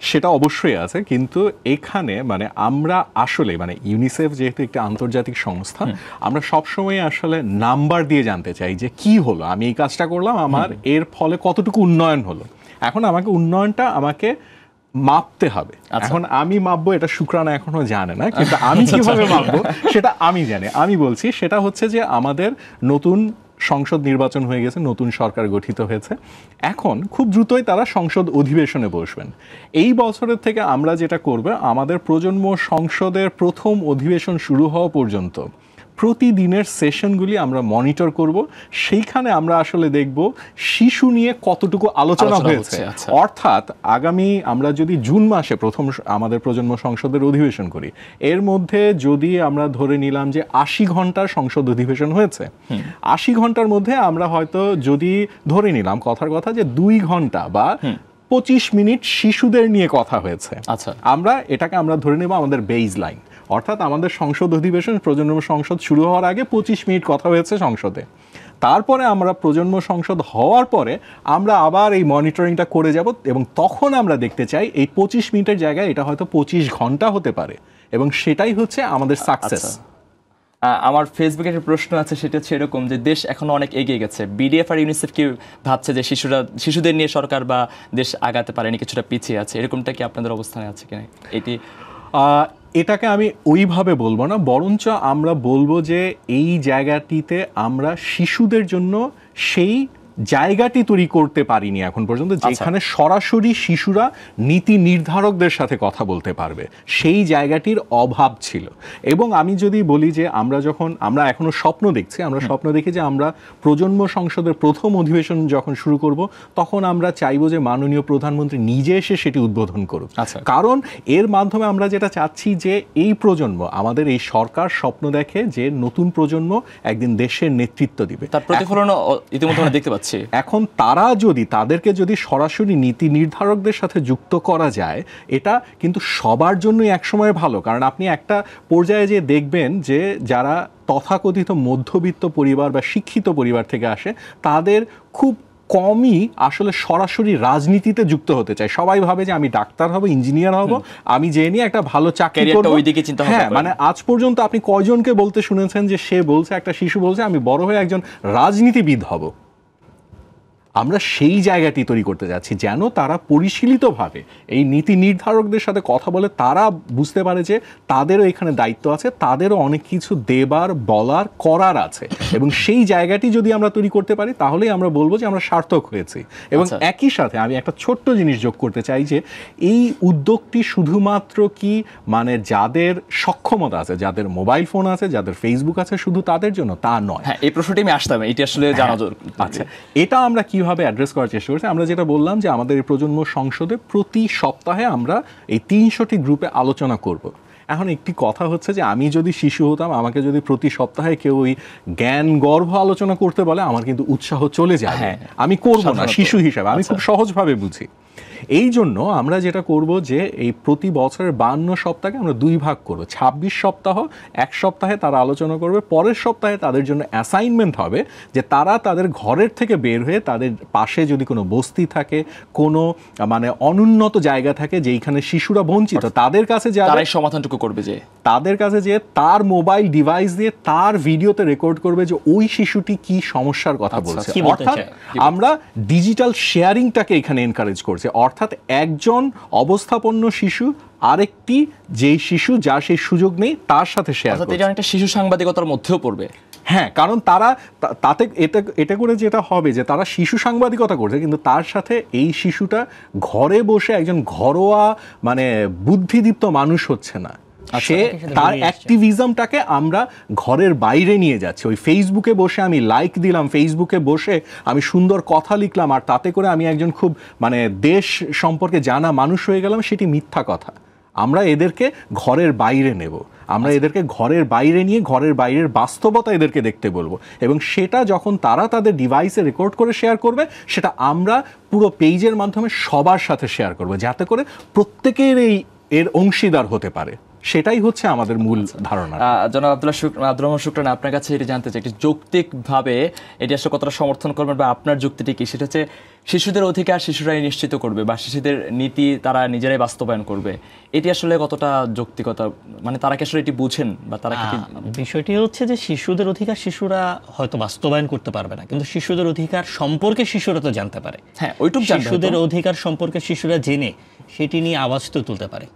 সেটা অবশ্যই আছে কিন্তু এখানে মানে আমরা আসলে মানে ইউনিসেফ যেহেতু একটি আন্তর্জাতিক সংস্থা আমরা সবসময় আসলে নাম্বার দিয়ে জানতে চাই যে কি হলো আমি এই কাজটা করলাম আমার এর ফলে কতটুকু উন্নয়ন হলো। এখন আমাকে উন্নয়নটা আমাকে মাপতে হবে। এখন আমি মাপবো এটা শুক্রানা এখনও জানে না কিন্তু আমি কীভাবে মাপবো সেটা আমি জানি। আমি বলছি সেটা হচ্ছে যে আমাদের নতুন সংসদ নির্বাচন হয়ে গেছে নতুন সরকার গঠিত হয়েছে। এখন খুব দ্রুতই তারা সংসদ অধিবেশনে বসবেন। এই বছরের থেকে আমরা যেটা করব আমাদের প্রজন্ম সংসদের প্রথম অধিবেশন শুরু হওয়া পর্যন্ত প্রতিদিনের সেশনগুলি আমরা মনিটর করব। সেইখানে আমরা আসলে দেখব শিশু নিয়ে কতটুকু আলোচনা হয়েছে। আচ্ছা। অর্থাৎ আগামী আমরা যদি জুন মাসে প্রথম আমাদের প্রজন্ম সংসদের অধিবেশন করি এর মধ্যে যদি আমরা ধরে নিলাম যে আশি ঘণ্টার সংসদ অধিবেশন হয়েছে আশি ঘণ্টার মধ্যে আমরা হয়তো যদি ধরে নিলাম কথার কথা যে দুই ঘণ্টা বা পঁচিশ মিনিট শিশুদের নিয়ে কথা হয়েছে। আচ্ছা। আমরা এটাকে আমরা ধরে নেব আমাদের বেইজ লাইন অর্থাৎ আমাদের সংসদ অধিবেশন প্রজন্ম সংসদ শুরু হওয়ার আগে পঁচিশ মিনিট কথা হয়েছে সংসদে। তারপরে আমরা প্রজন্ম সংসদ হওয়ার পরে আমরা আবার এই মনিটরিংটা করে যাব এবং তখন আমরা দেখতে চাই এই পঁচিশ মিনিটের জায়গায় এটা হয়তো পঁচিশ ঘণ্টা হতে পারে এবং সেটাই হচ্ছে আমাদের সাকসেস আচ্ছা। আমার ফেসবুকে একটা প্রশ্ন আছে সেটা হচ্ছে এরকম যে দেশ এখনও অনেক এগিয়ে গেছে। বিডিএফ আর ইউনিসেফ কি ভাবছে যে শিশুরা শিশুদের নিয়ে সরকার বা দেশ আগাতে পারেনি কিছুটা পিছিয়ে আছে। এরকমটা কি আপনাদের অবস্থানে আছে কিনা? এটি এটাকে আমি ওইভাবে বলব না, বরঞ্চ আমরা বলব যে এই জায়গাটিতে আমরা শিশুদের জন্য সেই জায়গাটি তৈরি করতে পারিনি এখন পর্যন্ত যেখানে সরাসরি শিশুরা নীতি নির্ধারকদের সাথে কথা বলতে পারবে। সেই জায়গাটির অভাব ছিল। এবং আমি যদি বলি যে আমরা যখন আমরা এখনও স্বপ্ন দেখছি আমরা স্বপ্ন দেখি যে আমরা প্রজন্ম সংসদের প্রথম অধিবেশন যখন শুরু করব তখন আমরা চাইব যে মাননীয় প্রধানমন্ত্রী নিজে এসে সেটি উদ্বোধন করুক। আচ্ছা। কারণ এর মাধ্যমে আমরা যেটা চাচ্ছি যে এই প্রজন্ম আমাদের এই সরকার স্বপ্ন দেখে যে নতুন প্রজন্ম একদিন দেশের নেতৃত্ব দিবে। তার প্রতিফলন ইতিমধ্যে আমরা দেখতে পাচ্ছি। এখন তারা যদি তাদেরকে যদি সরাসরি নীতি নির্ধারকদের সাথে যুক্ত করা যায় এটা কিন্তু সবার জন্যই একসময় ভালো। কারণ আপনি একটা পর্যায়ে যে দেখবেন যে যারা তথাকথিত মধ্যবিত্ত পরিবার বা শিক্ষিত পরিবার থেকে আসে তাদের খুব কমই আসলে সরাসরি রাজনীতিতে যুক্ত হতে চায়। সবাই ভাবে যে আমি ডাক্তার হব ইঞ্জিনিয়ার হব আমি যে নিয়ে একটা ভালো চাকরি করব। ওইদিকে চিন্তা হ্যাঁ মানে আজ পর্যন্ত আপনি কয়জনকে বলতে শুনেছেন যে সে বলছে একটা শিশু বলছে আমি বড় হয়ে একজন রাজনীতিবিদ হব। আমরা সেই জায়গাটি তৈরি করতে যাচ্ছি যেন তারা পরিশীলিতভাবে এই নীতি নির্ধারকদের সাথে কথা বলে তারা বুঝতে পারে যে তাদেরও এখানে দায়িত্ব আছে তাদেরও অনেক কিছু দেবার বলার করার আছে। এবং সেই জায়গাটি যদি আমরা তৈরি করতে পারি তাহলেই আমরা বলব যে আমরা সার্থক হয়েছি। এবং আচ্ছা। একই সাথে আমি একটা ছোট্ট জিনিস যোগ করতে চাই যে এই উদ্যোগটি শুধুমাত্র কি মানে যাদের সক্ষমতা আছে যাদের মোবাইল ফোন আছে যাদের ফেসবুক আছে শুধু তাদের জন্য তা নয়। হ্যাঁ এই প্রশ্নটি আমি আসতাম এটি আসলে জানা দরকার আচ্ছা। এটা আমরা কীভাবে অ্যাড্রেস করার চেষ্টা করছি আমরা যেটা বললাম যে আমাদের এই প্রজন্ম সংসদে প্রতি সপ্তাহে আমরা এই তিনশোটি গ্রুপে আলোচনা করব। এখন একটি কথা হচ্ছে যে আমি যদি শিশু হতাম আমাকে যদি প্রতি সপ্তাহে কেউ ওই জ্ঞান গর্ভ আলোচনা করতে বলে আমার কিন্তু উৎসাহ চলে যায়। হ্যাঁ। আমি করব না শিশু হিসাবে। আমি খুব সহজভাবে বুঝি। এই জন্য আমরা যেটা করব যে এই প্রতি বছরের বান্ন সপ্তাহে আমরা দুই ভাগ করব। ছাব্বিশ সপ্তাহ এক সপ্তাহে তারা আলোচনা করবে পরের সপ্তাহে তাদের জন্য অ্যাসাইনমেন্ট হবে যে তারা তাদের ঘরের থেকে বের হয়ে তাদের পাশে যদি কোনো বস্তি থাকে কোনো মানে অনুন্নত জায়গা থাকে যেইখানে শিশুরা বঞ্চিত তাদের কাছে তারাই সমাধানটুকু করবে যে। তাদের কাছে যে তার মোবাইল ডিভাইস দিয়ে তার ভিডিওতে রেকর্ড করবে যে ওই শিশুটি কি সমস্যার কথা বলছে। কি অর্থাৎ আমরা ডিজিটাল শেয়ারিংটাকে এখানে এনকারেজ করছি। অর্থাৎ একজন অবস্থাপন্ন শিশু আরেকটি যেই শিশু যার সেই সুযোগ নেই তার সাথে শেয়ার করছে। এটা অনেকটা শিশু সাংবাদিকতার মধ্যেও পড়বে। হ্যাঁ কারণ তারা তাতে এটা এটা করে যেটা হবে যে তারা শিশু সাংবাদিকতা করছে কিন্তু তার সাথে এই শিশুটা ঘরে বসে একজন ঘরোয়া মানে বুদ্ধিদীপ্ত মানুষ হচ্ছে না। সে তার অ্যাক্টিভিজমটাকে আমরা ঘরের বাইরে নিয়ে যাচ্ছি। ওই ফেসবুকে বসে আমি লাইক দিলাম ফেসবুকে বসে আমি সুন্দর কথা লিখলাম আর তাতে করে আমি একজন খুব মানে দেশ সম্পর্কে জানা মানুষ হয়ে গেলাম সেটি মিথ্যা কথা। আমরা এদেরকে ঘরের বাইরে নেব। আমরা এদেরকে ঘরের বাইরে নিয়ে ঘরের বাইরের বাস্তবতা এদেরকে দেখতে বলব। এবং সেটা যখন তারা তাদের ডিভাইসে রেকর্ড করে শেয়ার করবে সেটা আমরা পুরো পেজের মাধ্যমে সবার সাথে শেয়ার করব যাতে করে প্রত্যেকের এই এর অংশীদার হতে পারে। সেটাই হচ্ছে আমাদের মূল ধারণা। আহ, জনাব আব্দুল্লাহ শুক আব্দুর রহমান শুক্রান আপনার কাছে এটি জানতে চাই একটি যৌক্তিকভাবে এটি আসলে কতটা সমর্থন করবেন বা আপনার যুক্তিটি কি? সেটা হচ্ছে শিশুদের অধিকার শিশুরাই নিশ্চিত করবে বা শিশুদের নীতি তারা নিজেরাই বাস্তবায়ন করবে। এটি আসলে কতটা যৌক্তিকতা? মানে তারা কি আসলে এটি বুঝেন বা তারা কি বিষয়টি হচ্ছে যে শিশুদের অধিকার শিশুরা হয়তো বাস্তবায়ন করতে পারবে না কিন্তু শিশুদের অধিকার সম্পর্কে শিশুরা তো জানতে পারে। হ্যাঁ ওইটুকু শিশুদের অধিকার সম্পর্কে শিশুরা জেনে সেটি নিয়ে আওয়াজ তো তুলতে পারে।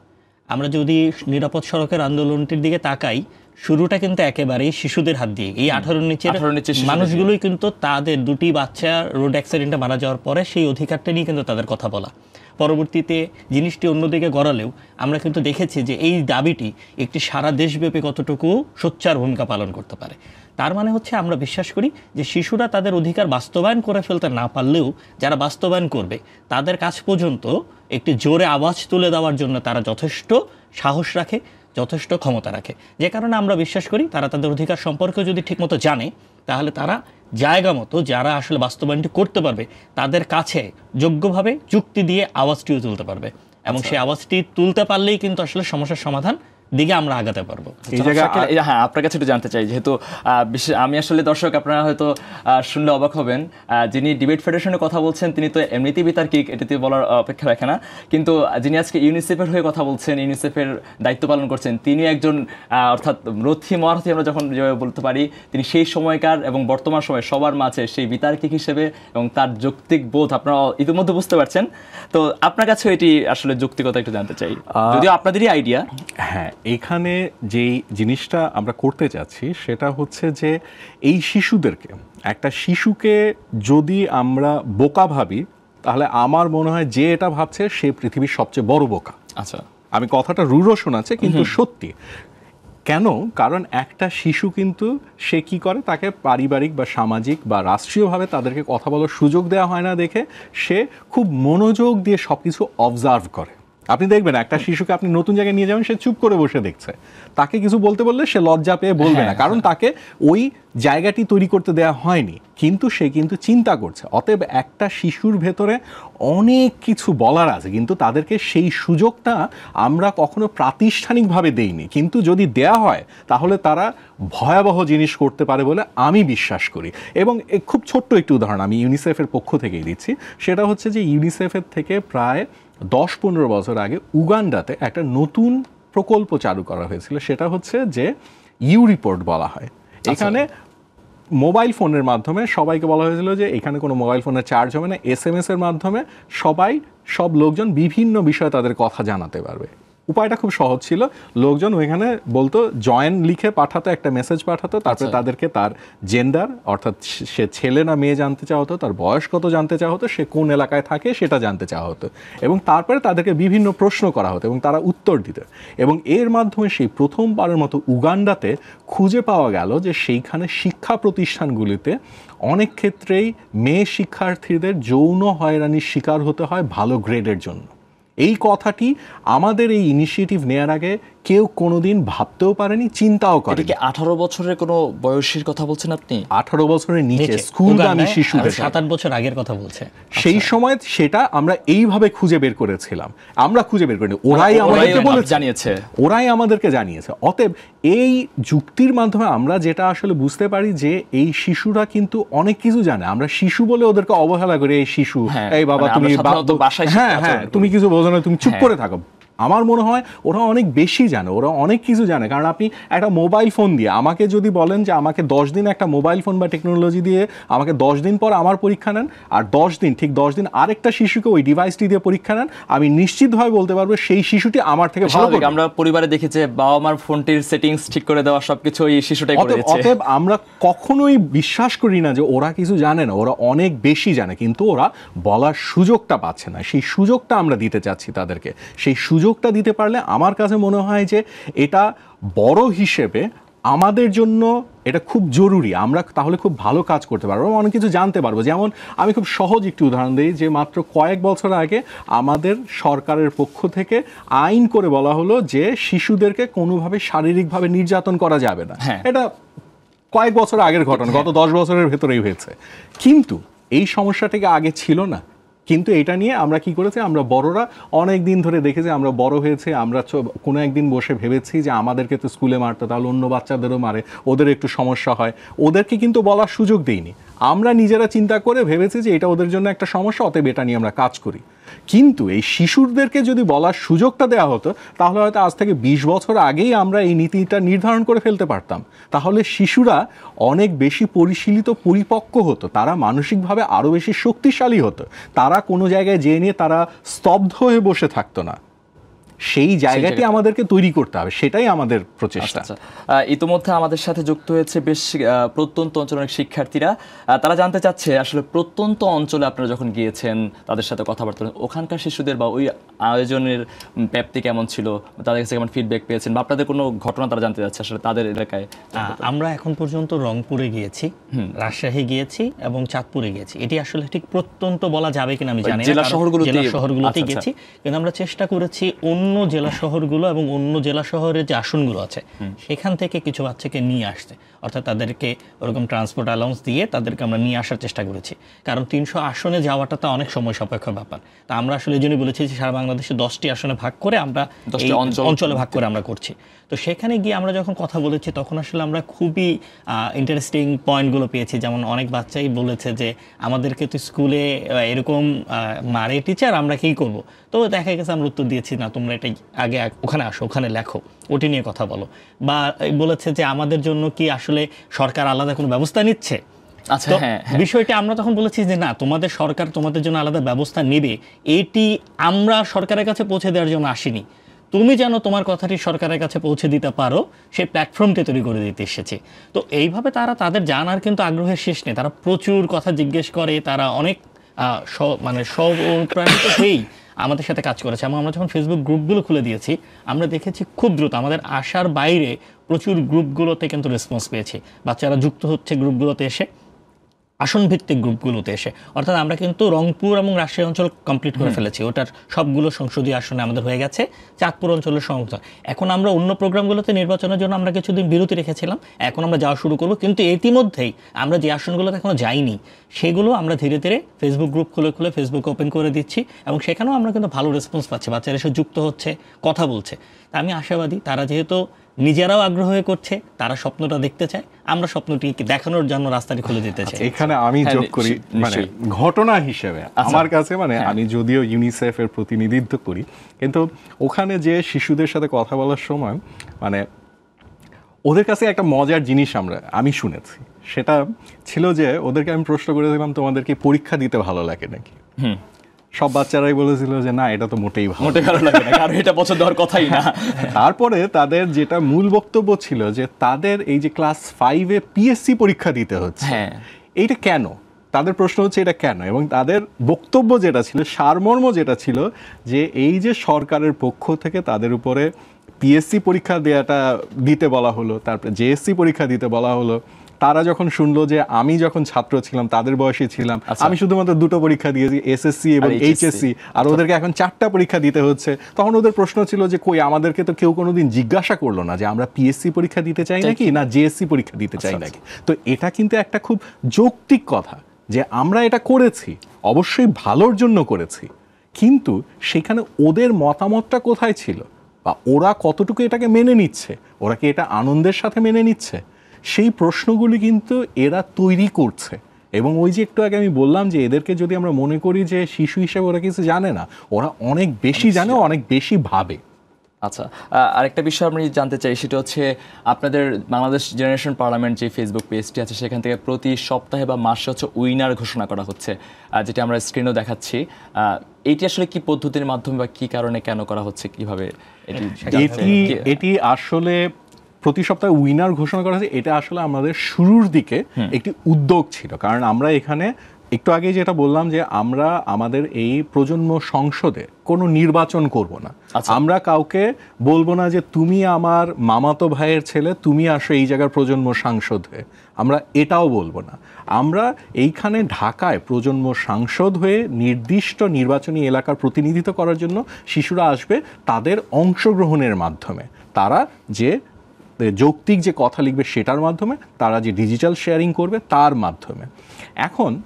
আমরা যদি নিরাপদ সড়কের আন্দোলনটির দিকে তাকাই শুরুটা কিন্তু একেবারেই শিশুদের হাত দিয়ে। এই আঠারো নিচের 18 নিচের শিশুদের। মানুষগুলোই কিন্তু তাদের দুটি বাচ্চা রোড অ্যাক্সিডেন্টে মারা যাওয়ার পরে সেই অধিকারটা নিয়ে কিন্তু তাদের কথা বলা। পরবর্তীতে জিনিসটি অন্যদিকে গড়ালেও আমরা কিন্তু দেখেছি যে এই দাবিটি একটি সারা দেশব্যাপী কতটুকু সোচ্চার ভূমিকা পালন করতে পারে। তার মানে হচ্ছে আমরা বিশ্বাস করি যে শিশুরা তাদের অধিকার বাস্তবায়ন করে ফেলতে না পারলেও যারা বাস্তবায়ন করবে তাদের কাছ পর্যন্ত একটি জোরে আওয়াজ তুলে দেওয়ার জন্য তারা যথেষ্ট সাহস রাখে যথেষ্ট ক্ষমতা রাখে। যে কারণে আমরা বিশ্বাস করি তারা তাদের অধিকার সম্পর্কে যদি ঠিকমতো জানে তাহলে তারা জায়গা মতো যারা আসলে বাস্তবায়নটি করতে পারবে তাদের কাছে যোগ্যভাবে যুক্তি দিয়ে আওয়াজটিও তুলতে পারবে। এবং সেই আওয়াজটি তুলতে পারলেই কিন্তু আসলে সমস্যার সমাধান দিকে আমরা আগাতে পারব। এই জায়গায় হ্যাঁ আপনার কাছে একটু জানতে চাই যেহেতু বিশেষ- আমি আসলে দর্শক আপনারা হয়তো শুনলে অবাক হবেন যিনি ডিবেট ফেডারেশনের কথা বলছেন তিনি তো এমনিতেই বিতার্কিক এটিতে বলার অপেক্ষা রাখে না। কিন্তু যিনি আজকে ইউনিসেফের হয়ে কথা বলছেন ইউনিসেফের দায়িত্ব পালন করছেন তিনি একজন অর্থাৎ রথী মহারথী আমরা যখন যেভাবে বলতে পারি তিনি সেই সময়কার এবং বর্তমান সময় সবার মাঝে সেই বিতার্কিক হিসেবে এবং তার যৌক্তিক বোধ আপনারা ইতিমধ্যে বুঝতে পারছেন। তো আপনার কাছে এটি আসলে যৌক্তিকতা একটু জানতে চাই। যদিও আপনাদেরই আইডিয়া হ্যাঁ এখানে যেই জিনিসটা আমরা করতে চাচ্ছি সেটা হচ্ছে যে এই শিশুদেরকে একটা শিশুকে যদি আমরা বোকা ভাবি তাহলে আমার মনে হয় যে এটা ভাবছে সে পৃথিবীর সবচেয়ে বড় বোকা। আচ্ছা। আমি কথাটা রুড়ো শোনাচ্ছে কিন্তু সত্যি। কেন? কারণ একটা শিশু কিন্তু সে কি করে? তাকে পারিবারিক বা সামাজিক বা রাষ্ট্রীয়ভাবে তাদেরকে কথা বলার সুযোগ দেওয়া হয় না দেখে সে খুব মনোযোগ দিয়ে সব কিছু অবজার্ভ করে। আপনি দেখবেন একটা শিশুকে আপনি নতুন জায়গায় নিয়ে যাবেন সে চুপ করে বসে দেখছে। তাকে কিছু বলতে বললে সে লজ্জা পেয়ে বলবে না। কারণ তাকে ওই জায়গাটি তৈরি করতে দেওয়া হয়নি। কিন্তু সে কিন্তু চিন্তা করছে। অতএব একটা শিশুর ভেতরে অনেক কিছু বলার আছে কিন্তু তাদেরকে সেই সুযোগটা আমরা কখনো প্রাতিষ্ঠানিকভাবে দেইনি। কিন্তু যদি দেয়া হয় তাহলে তারা ভয়াবহ জিনিস করতে পারে বলে আমি বিশ্বাস করি। এবং খুব ছোট্ট একটি উদাহরণ আমি ইউনিসেফের পক্ষ থেকেই দিচ্ছি। সেটা হচ্ছে যে ইউনিসেফের থেকে প্রায় দশ পনেরো বছর আগে উগান্ডাতে একটা নতুন প্রকল্প চালু করা হয়েছিল। সেটা হচ্ছে যে ইউ রিপোর্ট বলা হয়। এখানে মোবাইল ফোনের মাধ্যমে সবাইকে বলা হয়েছিল যে এখানে কোনো মোবাইল ফোনের চার্জ হবে না এস এর মাধ্যমে সবাই, সব লোকজন বিভিন্ন বিষয়ে তাদের কথা জানাতে পারবে। উপায়টা খুব সহজ ছিল। লোকজন ওইখানে বলতো জয়েন লিখে পাঠাতো একটা মেসেজ পাঠাতো তারপরে আচ্ছা। তাদেরকে তার জেন্ডার অর্থাৎ সে ছেলে না মেয়ে জানতে চাওয়া হতো তার বয়স কত জানতে চাওয়া হতো সে কোন এলাকায় থাকে সেটা জানতে চাওয়া হতো। এবং তারপরে তাদেরকে বিভিন্ন প্রশ্ন করা হতো এবং তারা উত্তর দিত। এবং এর মাধ্যমে সেই প্রথমবারের মতো উগান্ডাতে খুঁজে পাওয়া গেল যে সেইখানে শিক্ষা প্রতিষ্ঠানগুলিতে অনেক ক্ষেত্রেই মেয়ে শিক্ষার্থীদের যৌন হয়রানির শিকার হতে হয় ভালো গ্রেডের জন্য। এই কথাটি আমাদের এই ইনিশিয়েটিভ নেওয়ার আগে কেউ কোনোদিন ভাবতেও পারেনি চিন্তাও এটা করেনি। কি আঠারো বছরের কোনো বয়সের কথা বলছেন আপনি? আঠারো বছরের নিচে স্কুলগামী শিশুদের সাত আট বছর আগের কথা বলছে। সেই সময় সেটা আমরা এইভাবে খুঁজে বের করেছিলাম। আমরা খুঁজে বের করিনি। ওরাই আমাদেরকে বলেছে। জানিয়েছে। ওরাই আমাদেরকে জানিয়েছে। অতএব এই যুক্তির মাধ্যমে আমরা যেটা আসলে বুঝতে পারি যে এই শিশুরা কিন্তু অনেক কিছু জানে। আমরা শিশু বলে ওদেরকে অবহেলা করি এই শিশু হ্যাঁ, এই বাবা মানে তুমি হ্যাঁ হ্যাঁ তুমি কিছু বোঝো না তুমি চুপ হ্যাঁ। করে থাকো। আমার মনে হয় ওরা অনেক বেশি জানে ওরা অনেক কিছু জানে। কারণ আপনি একটা মোবাইল ফোন দিয়ে আমাকে যদি বলেন যে আমাকে দশ দিন একটা মোবাইল ফোন বা টেকনোলজি দিয়ে আমাকে দশ দিন পর আমার পরীক্ষা নেন আর দশ দিন ঠিক দশ দিন আরেকটা শিশুকে ওই ডিভাইসটি দিয়ে পরীক্ষা নেন আমি নিশ্চিতভাবে বলতে পারব সেই শিশুটি আমার থেকে ভালো আমরা পরিবারে দেখেছি বাবা মার ফোনটির সেটিংস ঠিক করে দেওয়া সবকিছু ওই শিশুটাই করে অতএব দিচ্ছে অতএব আমরা কখনোই বিশ্বাস করি না যে ওরা কিছু জানে না ওরা অনেক বেশি জানে কিন্তু ওরা বলার সুযোগটা পাচ্ছে না। সেই সুযোগটা আমরা দিতে চাচ্ছি তাদেরকে। সেই সুযোগটা দিতে পারলে আমার কাছে মনে হয় যে এটা বড় হিসেবে আমাদের জন্য এটা খুব জরুরি। আমরা তাহলে খুব ভালো কাজ করতে পারব এবং অনেক কিছু জানতে পারব। যেমন আমি খুব সহজ একটি উদাহরণ দিই যে মাত্র কয়েক বছর আগে আমাদের সরকারের পক্ষ থেকে আইন করে বলা হলো যে শিশুদেরকে কোনোভাবে শারীরিকভাবে নির্যাতন করা যাবে না। হ্যাঁ। এটা কয়েক বছর আগের ঘটনা গত দশ বছরের ভেতরেই হয়েছে। কিন্তু এই সমস্যাটাকে আগে ছিল না। কিন্তু এটা নিয়ে আমরা কি করেছি? আমরা বড়রা অনেক দিন ধরে দেখেছি আমরা বড় হয়েছে, আমরা কোনো একদিন বসে ভেবেছি যে আমাদেরকে তো স্কুলে মারতো, তাহলে অন্য বাচ্চাদেরও মারে, ওদের একটু সমস্যা হয়। ওদেরকে কিন্তু বলার সুযোগ দেইনি। আমরা নিজেরা চিন্তা করে ভেবেছি যে এটা ওদের জন্য একটা সমস্যা, অতএব এটা নিয়ে আমরা কাজ করি। কিন্তু এই শিশুদেরকে যদি বলার সুযোগটা দেওয়া হতো, তাহলে হয়তো আজ থেকে বিশ বছর আগেই আমরা এই নীতিটা নির্ধারণ করে ফেলতে পারতাম। তাহলে শিশুরা অনেক বেশি পরিশীলিত, পরিপক্ক হতো। তারা মানসিকভাবে আরও বেশি শক্তিশালী হতো। তারা কোনো জায়গায় যেয়ে নিয়ে তারা স্তব্ধ হয়ে বসে থাকতো না। সেই জায়গাটি আমাদেরকে তৈরি করতে হবে সেটাই আমাদের প্রচেষ্টা। আচ্ছা ইতিমধ্যে আমাদের সাথে যুক্ত হয়েছে বেশ প্রত্যন্ত অঞ্চলের অনেক শিক্ষার্থীরা তারা জানতে চাচ্ছে আসলে প্রত্যন্ত অঞ্চলে আপনারা যখন গিয়েছেন তাদের সাথে কথাবার্তা বলেন, ওখানকার শিশুদের বা ওই আয়োজনের ব্যাপ্তি কেমন ছিল? তাদের কাছে কেমন ফিডব্যাক পেয়েছেন? বা আপনাদের কোনো ঘটনা তারা জানতে চাচ্ছে আসলে তাদের এলাকায় আহ, আমরা এখন পর্যন্ত রংপুরে গিয়েছি রাজশাহী গিয়েছি এবং চাঁদপুরে গিয়েছি। এটি আসলে ঠিক প্রত্যন্ত বলা যাবে কিনা আমি জানি না, জেলা কারণ জেলা শহরগুলোতে আচ্ছা, আচ্ছা। গেছি কিন্তু আমরা চেষ্টা করেছি অন্য জেলা শহরগুলো এবং অন্য জেলা শহরের যে আসনগুলো আছে সেখান থেকে কিছু বাচ্চাকে নিয়ে আসতে অর্থাৎ তাদেরকে ওরকম ট্রান্সপোর্ট অ্যালাউন্স দিয়ে তাদেরকে আমরা নিয়ে আসার চেষ্টা করেছি। কারণ তিনশো আসনে যাওয়াটা তো অনেক সময় সাপেক্ষ ব্যাপার। তা আমরা আসলে এই জন্যই বলেছি যে সারা বাংলাদেশে দশটি আসনে ভাগ করে আমরা অঞ্চল- ভাগ করে আমরা করছি। তো সেখানে গিয়ে আমরা যখন কথা বলেছি তখন আসলে আমরা খুবই ইন্টারেস্টিং পয়েন্টগুলো পেয়েছি। যেমন অনেক বাচ্চাই বলেছে যে আমাদেরকে তো স্কুলে এরকম মারে টিচার আমরা কি করব? তো দেখা গেছে আমরা উত্তর দিয়েছি না তোমরা এটা আগে ওখানে আসো ওখানে লেখো ওটি নিয়ে কথা বলো। বা বলেছে যে আমাদের জন্য কি আসলে সরকার আলাদা কোনো ব্যবস্থা নিচ্ছে? আচ্ছা হ্যাঁ হ্যাঁ। বিষয়টা আমরা তখন বলেছি যে না তোমাদের সরকার তোমাদের জন্য আলাদা ব্যবস্থা নেবে। এটি আমরা সরকারের কাছে পৌঁছে দেওয়ার জন্য আসিনি। তুমি যেন তোমার কথাটি সরকারের কাছে পৌঁছে দিতে পারো সেই প্ল্যাটফর্মটি তৈরি করে দিতে এসেছে। তো এইভাবে তারা তাদের জানার কিন্তু আগ্রহের শেষ নেই। তারা প্রচুর কথা জিজ্ঞেস করে তারা অনেক মানে সব অনুপ্রাণিত হয়েই। আমাদের সাথে কাজ করেছে। এবং আমরা যখন ফেসবুক গ্রুপগুলো খুলে দিয়েছি, আমরা দেখেছি খুব দ্রুত আমাদের আসার বাইরে প্রচুর গ্রুপগুলোতে কিন্তু রেসপন্স পেয়েছে। বাচ্চারা যুক্ত হচ্ছে গ্রুপগুলোতে এসে। আসন ভিত্তিক গ্রুপগুলোতে এসে। অর্থাৎ আমরা কিন্তু রংপুর এবং রাজশাহী অঞ্চল কমপ্লিট করে ফেলেছি। ওটার সবগুলো সংসদীয় আসনে আমাদের হয়ে গেছে। চাঁদপুর অঞ্চলের সংসদ এখন আমরা অন্য প্রোগ্রামগুলোতে নির্বাচনের জন্য আমরা কিছুদিন বিরতি রেখেছিলাম। এখন আমরা যাওয়া শুরু করব। কিন্তু ইতিমধ্যেই আমরা যে আসনগুলোতে এখনও যাইনি সেগুলো আমরা ধীরে ধীরে ফেসবুক গ্রুপ খুলে খুলে ফেসবুক ওপেন করে দিচ্ছি এবং সেখানেও আমরা কিন্তু ভালো রেসপন্স পাচ্ছি। বাচ্চারা এসে যুক্ত হচ্ছে কথা বলছে। তা আমি আশাবাদী তারা যেহেতু নিজেরাও আগ্রহ হয়ে করছে তারা স্বপ্নটা দেখতে চায় আমরা স্বপ্নটি দেখানোর জন্য রাস্তাটি খুলে দিতে চাই। এখানে আমি হ্যাঁ, যোগ করি মানে আচ্ছা। ঘটনা হিসেবে আমার কাছে মানে আমি যদিও ইউনিসেফ এর প্রতিনিধিত্ব করি কিন্তু ওখানে যে শিশুদের সাথে কথা বলার সময় মানে ওদের কাছে একটা মজার জিনিস আমরা আমি শুনেছি। সেটা ছিল যে ওদেরকে আমি প্রশ্ন করেছিলাম তোমাদেরকে পরীক্ষা দিতে ভালো লাগে নাকি? সব বাচ্চারাই বলেছিল যে না এটা তো মোটেই ভালো মোটে ভালো লাগে না কারণ এটা পছন্দ হওয়ার কথাই না। তারপরে তাদের যেটা মূল বক্তব্য ছিল যে তাদের এই যে ক্লাস ফাইভে পিএসসি পরীক্ষা দিতে হচ্ছে। হ্যাঁ। এইটা কেন? তাদের প্রশ্ন হচ্ছে এটা কেন? এবং তাদের বক্তব্য যেটা ছিল সারমর্ম যেটা ছিল যে এই যে সরকারের পক্ষ থেকে তাদের উপরে পিএসসি পরীক্ষা দেওয়াটা দিতে বলা হলো তারপরে জেএসসি পরীক্ষা দিতে বলা হলো তারা যখন শুনলো যে আমি যখন ছাত্র ছিলাম তাদের বয়সে ছিলাম আচ্ছা। আমি শুধুমাত্র দুটো পরীক্ষা দিয়েছি এসএসসি এবং এইচএসসি আর ওদেরকে এখন চারটা পরীক্ষা দিতে হচ্ছে। তখন ওদের প্রশ্ন ছিল যে কই আমাদেরকে তো কেউ কোনোদিন জিজ্ঞাসা করল না যে আমরা পিএসসি পরীক্ষা দিতে চাই নাকি না জেএসসি পরীক্ষা দিতে চাই আচ্ছা, নাকি? তো এটা কিন্তু একটা খুব যৌক্তিক কথা যে আমরা এটা করেছি। অবশ্যই ভালোর জন্য করেছি। কিন্তু সেখানে ওদের মতামতটা কোথায় ছিল? বা ওরা কতটুকু এটাকে মেনে নিচ্ছে? ওরা কি এটা আনন্দের সাথে মেনে নিচ্ছে? সেই প্রশ্নগুলি কিন্তু এরা তৈরি করছে। এবং ওই যে একটু আগে আমি বললাম যে এদেরকে যদি আমরা মনে করি যে শিশু হিসেবে ওরা কিছু জানে না ওরা অনেক বেশি জানে অনেক বেশি ভাবে। আচ্ছা আরেকটা বিষয় আমি জানতে চাই সেটা হচ্ছে আপনাদের বাংলাদেশ জেনারেশন পার্লামেন্ট যে ফেসবুক পেজটি আছে সেখান থেকে প্রতি সপ্তাহে বা মাসে হচ্ছে উইনার ঘোষণা করা হচ্ছে যেটা আমরা স্ক্রিনেও দেখাচ্ছি। এটি আসলে কি পদ্ধতির মাধ্যমে বা কি কারণে কেন করা হচ্ছে কীভাবে এটি এটি এটি আসলে প্রতি সপ্তাহে উইনার ঘোষণা করা হয়েছে এটা আসলে আমাদের শুরুর দিকে একটি উদ্যোগ ছিল। কারণ আমরা এখানে একটু আগে যেটা বললাম যে আমরা আমাদের এই প্রজন্ম সংসদে কোনো নির্বাচন করব না। আচ্ছা। আমরা কাউকে বলব না যে তুমি আমার মামাতো ভাইয়ের ছেলে তুমি আসো এই জায়গার প্রজন্ম সাংসদ। হয়ে আমরা এটাও বলব না। আমরা এইখানে ঢাকায় প্রজন্ম সাংসদ হয়ে নির্দিষ্ট নির্বাচনী এলাকার প্রতিনিধিত্ব করার জন্য শিশুরা আসবে তাদের অংশগ্রহণের মাধ্যমে। তারা যে যৌক্তিক যে কথা লিখবে সেটার মাধ্যমে তারা যে ডিজিটাল শেয়ারিং করবে তার মাধ্যমে। এখন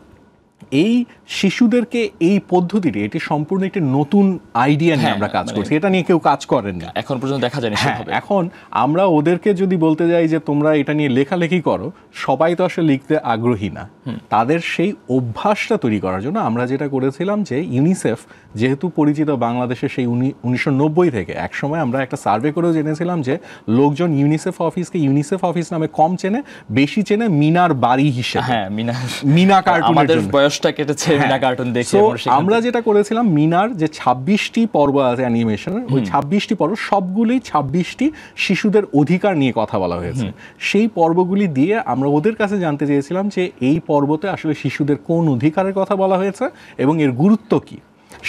এই শিশুদেরকে এই পদ্ধতিটি এটি সম্পূর্ণ একটি নতুন আইডিয়া নিয়ে হ্যাঁ, আমরা কাজ মানে- করছি। এটা নিয়ে কেউ কাজ করেন না। এখন পর্যন্ত দেখা যায়নি হ্যাঁ এখন আমরা ওদেরকে যদি বলতে যাই যে তোমরা এটা নিয়ে লেখালেখি করো সবাই তো আসলে লিখতে আগ্রহী না। তাদের সেই অভ্যাসটা তৈরি করার জন্য আমরা যেটা করেছিলাম যে ইউনিসেফ যেহেতু পরিচিত বাংলাদেশে সেই উনিশশো নব্বই থেকে একসময় আমরা একটা সার্ভে করেও জেনেছিলাম যে লোকজন ইউনিসেফ অফিসকে ইউনিসেফ অফিস নামে কম চেনে বেশি চেনে মিনার বাড়ি হিসেবে। হ্যাঁ মিনা মিনা আমাদের বয়স বয়সটা কেটেছে মিনা কার্টুন দেখে আমরা যেটা করেছিলাম মিনার যে ছাব্বিশটি পর্ব আছে অ্যানিমেশনের ওই ছাব্বিশটি পর্ব সবগুলোই ছাব্বিশটি শিশুদের অধিকার নিয়ে কথা বলা হয়েছে। সেই পর্বগুলি দিয়ে আমরা ওদের কাছে জানতে চেয়েছিলাম যে এই পর্বতে আসলে শিশুদের কোন অধিকারের কথা বলা হয়েছে এবং এর গুরুত্ব কি।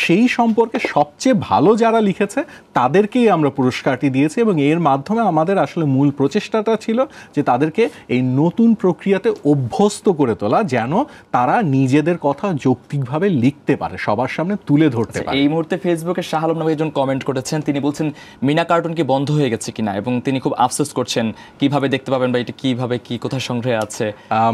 সেই সম্পর্কে সবচেয়ে ভালো যারা লিখেছে তাদেরকেই আমরা পুরস্কারটি দিয়েছি এবং এর মাধ্যমে আমাদের আসলে মূল প্রচেষ্টাটা ছিল যে তাদেরকে এই নতুন প্রক্রিয়াতে অভ্যস্ত করে তোলা যেন তারা নিজেদের কথা যৌক্তিকভাবে লিখতে পারে সবার সামনে তুলে ধরতে পারে। এই মুহূর্তে ফেসবুকে শাহ আলম নামে একজন কমেন্ট করেছেন। তিনি বলছেন মিনা কার্টুন কি বন্ধ হয়ে গেছে কিনা? এবং তিনি খুব আফসোস করছেন কীভাবে দেখতে পাবেন বা এটা কীভাবে কি কোথায় সংগ্রহে আছে?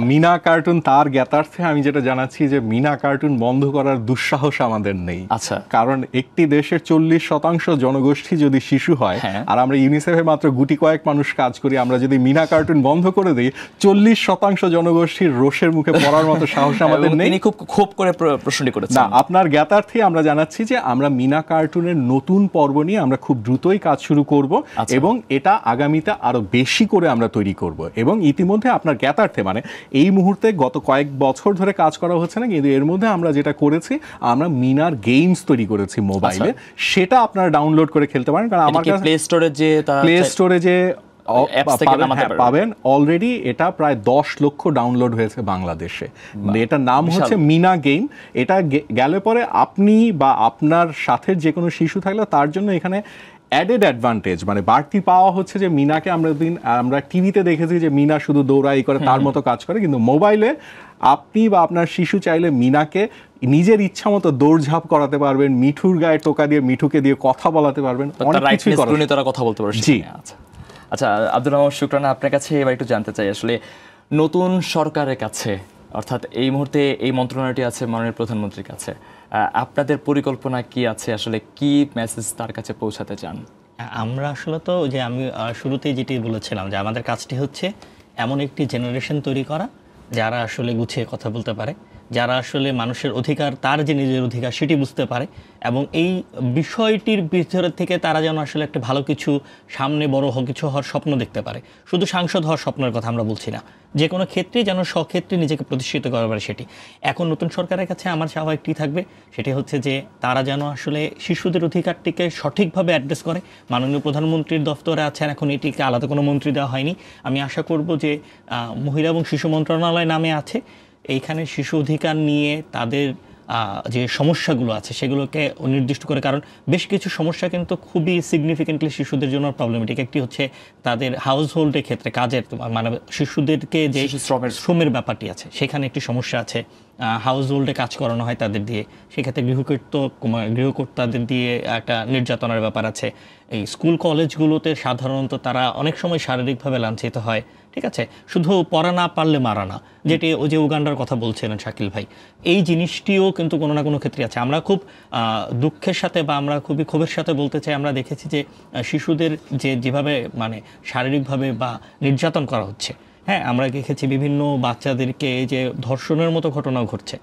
মিনা কার্টুন তার জ্ঞাতার্থে আমি যেটা জানাচ্ছি যে মিনা কার্টুন বন্ধ করার দুঃসাহস আমাদের নেই। আচ্ছা। কারণ একটি দেশের চল্লিশ শতাংশ জনগোষ্ঠী যদি শিশু হয় হ্যাঁ। আর আমরা ইউনিসেফে মাত্র গুটি কয়েক মানুষ কাজ করি আমরা যদি মিনা কার্টুন বন্ধ করে দিই চল্লিশ শতাংশ জনগোষ্ঠীর রোষের মুখে পড়ার মতো সাহস আমাদের নেই খুব খুব করে প্র- প্রশ্নটি করেছেন না আপনার জ্ঞাতার্থে আমরা জানাচ্ছি যে আমরা মিনা কার্টুনের নতুন পর্ব নিয়ে আমরা খুব দ্রুতই কাজ শুরু করব আচ্ছা। এবং এটা আগামীতে আরও বেশি করে আমরা তৈরি করব এবং ইতিমধ্যে আপনার জ্ঞাতার্থে মানে এই মুহূর্তে গত কয়েক বছর ধরে কাজ করা হচ্ছে না কিন্তু এর মধ্যে আমরা যেটা করেছি আমরা মিনার গেমস তৈরি করেছি মোবাইলে সেটা আপনারা ডাউনলোড করে খেলতে পারেন কারণ আমার কাছে প্লে স্টোরে যে প্লে স্টোরে যে থেকে পাবেন, নামাতে হ্যাঁ। পাবেন। অলরেডি এটা প্রায় দশ লক্ষ ডাউনলোড হয়েছে বাংলাদেশে। এটার নাম হচ্ছে মিনা গেম এটা গেলে পরে আপনি বা আপনার সাথে যে কোনো শিশু থাকলে তার জন্য এখানে অ্যাডেড অ্যাডভান্টেজ মানে বাড়তি পাওয়া হচ্ছে যে মিনাকে আমরা দিন আমরা টিভিতে দেখেছি যে মিনা শুধু দৌড়াই করে তার মতো কাজ করে কিন্তু মোবাইলে আপনি বা আপনার শিশু চাইলে মিনাকে নিজের ইচ্ছা মতো দৌড়ঝাঁপ করাতে পারবেন মিঠুর গায়ে টোকা দিয়ে মিঠুকে দিয়ে কথা বলাতে পারবেন অনেক কিছুই তারা কথা বলতে পারে জি। আচ্ছা। আচ্ছা আব্দুল রহমান শুক্রানা আপনার কাছে এবার একটু জানতে চাই। আসলে নতুন সরকারের কাছে অর্থাৎ এই মুহূর্তে এই মন্ত্রণালয়টি আছে মাননীয় প্রধানমন্ত্রীর কাছে আহ, আপনাদের পরিকল্পনা কি আছে? আসলে কি মেসেজ তার কাছে পৌঁছাতে চান? আমরা আসলে তো যে আমি শুরুতেই যেটি বলেছিলাম যে আমাদের কাজটি হচ্ছে এমন একটি জেনারেশন তৈরি করা যারা আসলে গুছিয়ে কথা বলতে পারে। যারা আসলে মানুষের অধিকার, তার যে নিজের অধিকার, সেটি বুঝতে পারে এবং এই বিষয়টির ভিতরে থেকে তারা যেন আসলে একটা ভালো কিছু সামনে বড় কিছু হওয়ার স্বপ্ন দেখতে পারে। শুধু সাংসদ হওয়ার স্বপ্নের কথা আমরা বলছি না। যে কোনো ক্ষেত্রেই যেন স্বক্ষেত্রে নিজেকে প্রতিষ্ঠিত করা পারে সেটি। এখন নতুন সরকারের কাছে আমার চাওয়া একটি থাকবে, সেটি হচ্ছে যে তারা যেন আসলে শিশুদের অধিকারটিকে সঠিকভাবে অ্যাড্রেস করে। মাননীয় প্রধানমন্ত্রীর দপ্তরে আছেন, এখন এটিকে আলাদা কোনো মন্ত্রী দেওয়া হয়নি। আমি আশা করব যে মহিলা এবং শিশু মন্ত্রণালয় নামে আছে। এইখানে শিশু অধিকার নিয়ে তাদের যে সমস্যাগুলো আছে সেগুলোকে নির্দিষ্ট করে কারণ বেশ কিছু সমস্যা কিন্তু খুবই সিগনিফিকেন্টলি শিশুদের জন্য প্রবলেমেটিক একটি হচ্ছে তাদের হাউস হোল্ডের ক্ষেত্রে কাজের মানে শিশুদেরকে যে শ্রমের- শ্রমের ব্যাপারটি আছে সেখানে একটি সমস্যা আছে। হাউস হোল্ডে কাজ করানো হয় তাদের দিয়ে। সেক্ষেত্রে গৃহকর্ত গৃহকর্তাদের দিয়ে একটা নির্যাতনের ব্যাপার আছে। এই স্কুল কলেজগুলোতে সাধারণত তারা অনেক সময় শারীরিকভাবে লাঞ্ছিত হয়। ঠিক আছে? শুধু পড়া না পারলে মারা না, যেটি ওই যে উগান্ডার কথা বলছিলেন শাকিল ভাই। এই জিনিসটিও কিন্তু কোনো না কোনো ক্ষেত্রে আছে। আমরা খুব দুঃখের সাথে বা আমরা খুবই ক্ষোভের সাথে বলতে চাই, আমরা দেখেছি যে শিশুদের যে যেভাবে মানে শারীরিকভাবে বা নির্যাতন করা হচ্ছে হ্যাঁ আমরা দেখেছি বিভিন্ন বাচ্চাদেরকে যে ধর্ষণের মতো ঘটনাও ঘটছে।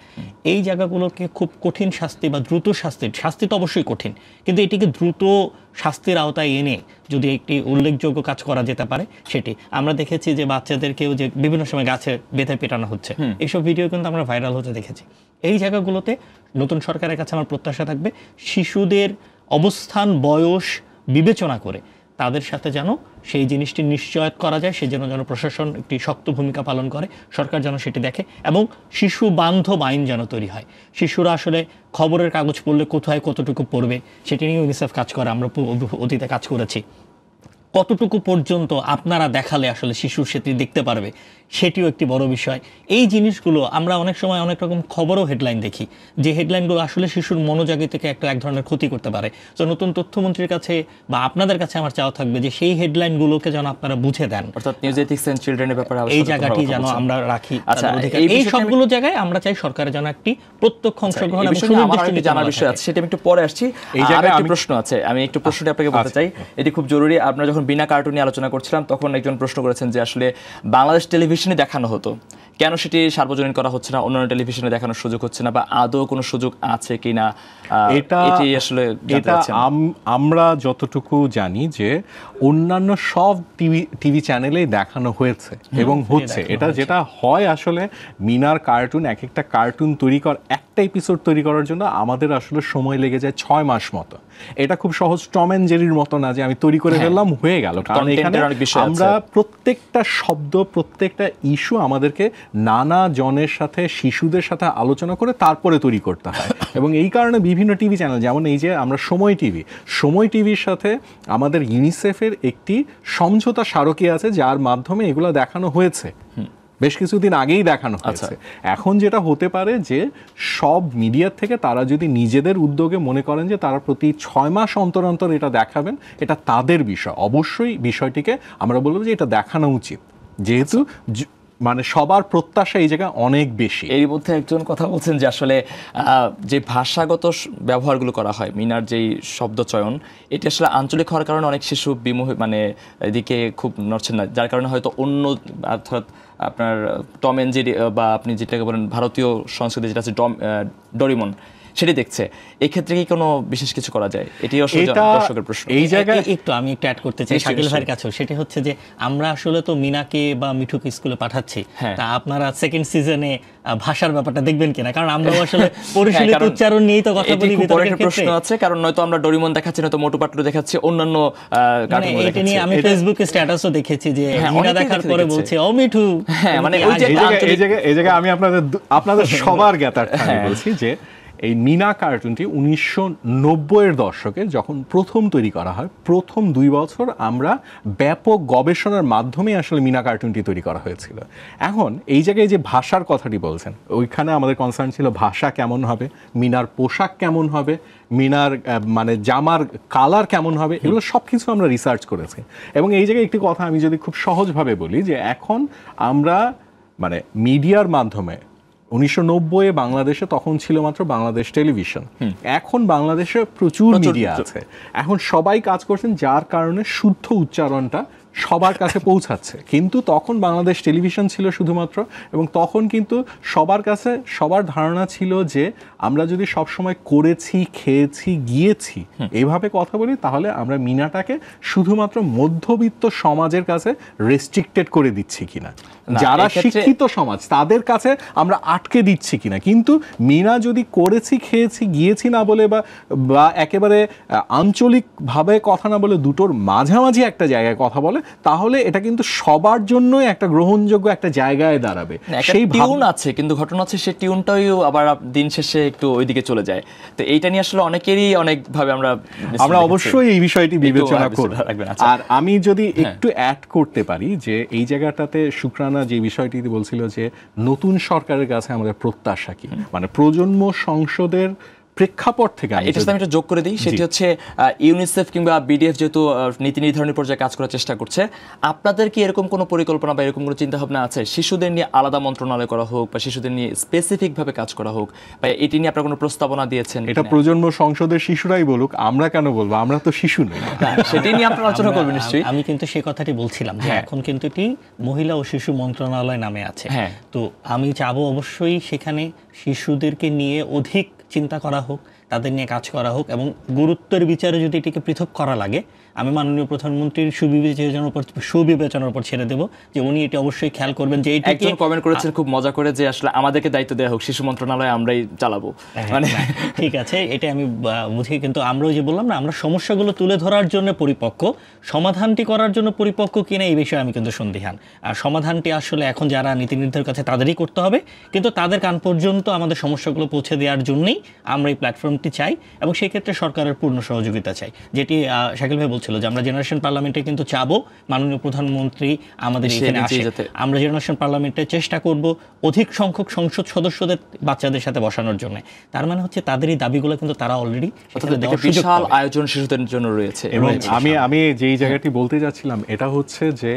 এই জায়গাগুলোকে খুব কঠিন শাস্তি বা দ্রুত শাস্তি শাস্তি তো অবশ্যই কঠিন কিন্তু এটিকে দ্রুত শাস্তির আওতায় এনে যদি একটি উল্লেখযোগ্য কাজ করা যেতে পারে সেটি। আমরা দেখেছি যে বাচ্চাদেরকেও যে বিভিন্ন সময় গাছে বেঁধে পেটানো হচ্ছে। এইসব ভিডিও কিন্তু আমরা ভাইরাল হতে দেখেছি। এই জায়গাগুলোতে নতুন সরকারের কাছে আমার প্রত্যাশা থাকবে শিশুদের অবস্থান বয়স বিবেচনা করে তাদের সাথে যেন সেই জিনিসটি নিশ্চয় করা যায় সেই জন্য যেন প্রশাসন একটি শক্ত ভূমিকা পালন করে, সরকার যেন সেটি দেখে এবং শিশু বান্ধব আইন যেন তৈরি হয়। শিশুরা আসলে খবরের কাগজ পড়লে কোথায় কতটুকু পড়বে, সেটি নিয়ে ইউনিসেফ কাজ করে, আমরা অতীতে কাজ করেছি। কতটুকু পর্যন্ত আপনারা দেখালে আসলে শিশু সেটি দেখতে পারবে সেটিও একটি বড় বিষয়। এই জিনিসগুলো আমরা অনেক সময় অনেক রকম খবরও হেডলাইন দেখি যে হেডলাইনগুলো আসলে শিশুর মনোজাগি থেকে একটা এক ধরনের ক্ষতি করতে পারে। তো নতুন তথ্যমন্ত্রীর কাছে বা আপনাদের কাছে আমার চাওয়া থাকবে যে সেই হেডলাইনগুলোকে যেন আপনারা বুঝে দেন। অর্থাৎ নিউজ এথিক্স এন্ড চিলড্রেনের ব্যাপারে এই জায়গাটি যেন আমরা রাখি আচ্ছা, এই সবগুলো জায়গায় আমরা চাই সরকারের যেন একটি প্রত্যক্ষ অংশগ্রহণ সুনির্দিষ্ট আরেকটি জানার বিষয় আছে সেটা আমি একটু পরে আসছি। এই জায়গায় একটি প্রশ্ন আছে আমি একটু প্রশ্নটি আপনাকে বলতে চাই। এটি খুব জরুরি আপনারা যখন বিনা কার্টুন নিয়ে আলোচনা করছিলাম তখন একজন প্রশ্ন করেছেন যে আসলে বাংলাদেশ টেলিভিশনে দেখানো হতো। কেন সেটি সার্বজনীন করা হচ্ছে না? অন্যান্য টেলিভিশনে দেখানোর সুযোগ হচ্ছে না বা আদৌ কোনো সুযোগ আছে কি না এটা আসলে এটা আম- আমরা যতটুকু জানি যে অন্যান্য সব টিভি টিভি চ্যানেলেই দেখানো হয়েছে এবং হচ্ছে। এটা যেটা হয় আসলে মিনার কার্টুন এক একটা কার্টুন তৈরি কর একটা এপিসোড তৈরি করার জন্য আমাদের আসলে সময় লেগে যায় ছয় মাস মতো। এটা খুব সহজ টম অ্যান্ড জেরির মতো না যে আমি তৈরি করে হ্যাঁ। ফেললাম হয়ে গেল। কারণ এখানে। আমরা প্রত্যেকটা শব্দ প্রত্যেকটা ইস্যু আমাদেরকে নানা জনের সাথে শিশুদের সাথে আলোচনা করে তারপরে তৈরি করতে হয়। এবং এই কারণে বিভিন্ন টিভি চ্যানেল যেমন এই যে আমরা সময় টিভি সময় টিভির সাথে আমাদের ইউনিসেফের একটি সমঝোতা স্মারকী আছে যার মাধ্যমে এগুলো দেখানো হয়েছে। বেশ কিছুদিন আগেই দেখানো হয়েছে। এখন যেটা হতে পারে যে সব মিডিয়ার থেকে তারা যদি নিজেদের উদ্যোগে মনে করেন যে তারা প্রতি ছয় মাস অন্তর অন্তর এটা দেখাবেন এটা তাদের বিষয়। অবশ্যই বিষয়টিকে আমরা বলব যে এটা দেখানো উচিত। যেহেতু মানে সবার প্রত্যাশা এই জায়গায় অনেক বেশি। এর মধ্যে একজন কথা বলছেন যে আসলে যে ভাষাগত ব্যবহারগুলো করা হয়, মিনার যেই শব্দ চয়ন, এটি আসলে আঞ্চলিক হওয়ার কারণে অনেক শিশু বিমুখ মানে এদিকে খুব নড়ছেন না। যার কারণে হয়তো অন্য, অর্থাৎ আপনার টম এন্ড জেরি বা আপনি যেটাকে বলেন ভারতীয় সংস্কৃতি যেটা আছে, ডম ডরিমন সেটি দেখছে এক্ষেত্রে কি কোনো বিশেষ কিছু করা যায় এটি আসলে দর্শকের প্রশ্ন এই জায়গায় একটু আমি একটু অ্যাড করতে চাই শাকিল ভাইয়ের। কাছেও সেটা হচ্ছে যে আমরা আসলে তো মিনাকে বা মিঠুকে স্কুলে পাঠাচ্ছি হ্যাঁ। তা আপনারা সেকেন্ড সিজনে ভাষার ব্যাপারটা দেখবেন কিনা কারণ আমরাও আসলে পরিশীলিত উচ্চারণ নিয়েই তো কথা বলি বিতর্কের প্রশ্ন আছে কারণ নয়তো আমরা ডরিমন দেখাচ্ছি নয়তো মোটু পাটলু দেখাচ্ছি অন্যান্য আহ, মানে এটা নিয়ে। আমি ফেসবুকে স্ট্যাটাসও দেখেছি যে হ্যাঁ, মিনা দেখার পরে বলছে ও মিঠু হ্যাঁ, মানে ওই যে এই জায়গায় এই জায়গায় আমি আপনাদের আপনাদের সবার জ্ঞাতার্থে হ্যাঁ। বলছি যে এই মিনা কার্টুনটি উনিশশো নব্বইয়ের দশকে যখন প্রথম তৈরি করা হয়, প্রথম দুই বছর আমরা ব্যাপক গবেষণার মাধ্যমে আসলে মিনা কার্টুনটি তৈরি করা হয়েছিল। এখন এই জায়গায় যে ভাষার কথাটি বলছেন, ওইখানে আমাদের কনসার্ন ছিল ভাষা কেমন হবে, মিনার পোশাক কেমন হবে, মিনার মানে জামার কালার কেমন হবে, এগুলো সব কিছু আমরা রিসার্চ করেছি। এবং এই জায়গায় একটি কথা আমি যদি খুব সহজভাবে বলি যে এখন আমরা মানে মিডিয়ার মাধ্যমে উনিশশো নব্বই বাংলাদেশে তখন ছিল মাত্র বাংলাদেশ টেলিভিশন। এখন বাংলাদেশে প্রচুর প্রচুর- মিডিয়া আছে। এখন সবাই কাজ করছেন যার কারণে শুদ্ধ উচ্চারণটা সবার কাছে পৌঁছাচ্ছে। কিন্তু তখন বাংলাদেশ টেলিভিশন ছিল শুধুমাত্র এবং তখন কিন্তু সবার কাছে সবার ধারণা ছিল যে আমরা যদি সবসময় করেছি খেয়েছি গিয়েছি এভাবে কথা বলি তাহলে আমরা মিনাটাকে শুধুমাত্র মধ্যবিত্ত সমাজের কাছে রেস্ট্রিক্টেড করে দিচ্ছি কিনা। যারা শিক্ষিত সমাজ তাদের কাছে আমরা আটকে দিচ্ছি কিনা। কিন্তু মিনা যদি করেছি খেয়েছি গিয়েছি না বলে বা বা একেবারে আঞ্চলিকভাবে কথা না বলে দুটোর মাঝামাঝি একটা জায়গায় কথা বলে তাহলে এটা কিন্তু সবার জন্যই একটা গ্রহণযোগ্য একটা জায়গায় দাঁড়াবে। সেই টিউন আছে কিন্তু ঘটনা হচ্ছে সেই টিউনটাই আবার দিন শেষে একটু ওইদিকে চলে যায়। তো এইটা নিয়ে আসলে অনেকেরই অনেক ভাবে আমরা আমরা অবশ্যই এই বিষয়টি বিবেচনা করব। আচ্ছা। আর আমি যদি একটু অ্যাড করতে পারি যে এই জায়গাটাতে শুক্রানা যে বিষয়টি বলছিল যে নতুন সরকারের কাছে আমাদের প্রত্যাশা কি? মানে প্রজন্ম সংসদের প্রেক্ষাপট থেকে আমি এটা আমি একটা যোগ করে দিই সেটি হচ্ছে ইউনিসেফ কিংবা বিডিএফ যেহেতু নীতি নির্ধারণের পর্যায়ে কাজ করার চেষ্টা করছে আপনাদের কি এরকম কোনো পরিকল্পনা বা এরকম কোনো চিন্তা ভাবনা আছে? শিশুদের নিয়ে আলাদা মন্ত্রণালয় করা হোক বা শিশুদের নিয়ে স্পেসিফিক ভাবে কাজ করা হোক বা এটি নিয়ে আপনারা কোনো প্রস্তাবনা দিয়েছেন এটা প্রজন্ম সংসদের শিশুরাই বলুক আমরা কেন বলব? আমরা তো শিশু নই। সেটি নিয়ে আপনারা আলোচনা করবেন নিশ্চয়ই। আমি কিন্তু সেই কথাটি বলছিলাম যে হ্যাঁ। এখন কিন্তু এটি মহিলা ও শিশু মন্ত্রণালয় নামে আছে। হ্যাঁ। তো আমি চাবো অবশ্যই সেখানে শিশুদেরকে নিয়ে অধিক চিন্তা করা হোক, তাদের নিয়ে কাজ করা হোক এবং গুরুত্বের বিচারে যদি এটিকে পৃথক করা লাগে আমি মাননীয় প্রধানমন্ত্রীর সুবিবেচনার উপর সুবিবেচনার উপর ছেড়ে দেব যে উনি এটি অবশ্যই খেয়াল করবেন যে এটিকে একজন কমেন্ট করেছেন খুব মজা করে যে আসলে আমাদেরকে দায়িত্ব দেওয়া হোক শিশু মন্ত্রণালয় আমরাই চালাবো। মানে ঠিক আছে এটা আমি বুঝি কিন্তু আমরা ওই যে বললাম না আমরা সমস্যাগুলো তুলে ধরার জন্য পরিপক্ক সমাধানটি করার জন্য পরিপক্ক কিনা এই বিষয়ে আমি কিন্তু সন্দিহান। আর সমাধানটি আসলে এখন যারা নীতি নির্ধারকের কাছে তাদেরই করতে হবে কিন্তু তাদের কান পর্যন্ত আমাদের সমস্যাগুলো পৌঁছে দেওয়ার জন্যই আমরা এই প্ল্যাটফর্মটি চাই এবং সেই ক্ষেত্রে সরকারের পূর্ণ সহযোগিতা চাই যেটি শাকিল ভাই বলছিল যে আমরা জেনারেশন পার্লামেন্টে কিন্তু চাবো মাননীয় প্রধানমন্ত্রী আমাদের এখানে আসে। আমরা জেনারেশন পার্লামেন্টে চেষ্টা করব অধিক সংখ্যক সংসদ সদস্যদের বাচ্চাদের সাথে বসানোর জন্য। তার মানে হচ্ছে তাদের এই দাবিগুলো কিন্তু তারা অলরেডি বিশাল আয়োজন শিশুদের জন্য রয়েছে। এবং আমি আমি যেই জায়গাটি বলতে যাচ্ছিলাম এটা হচ্ছে যে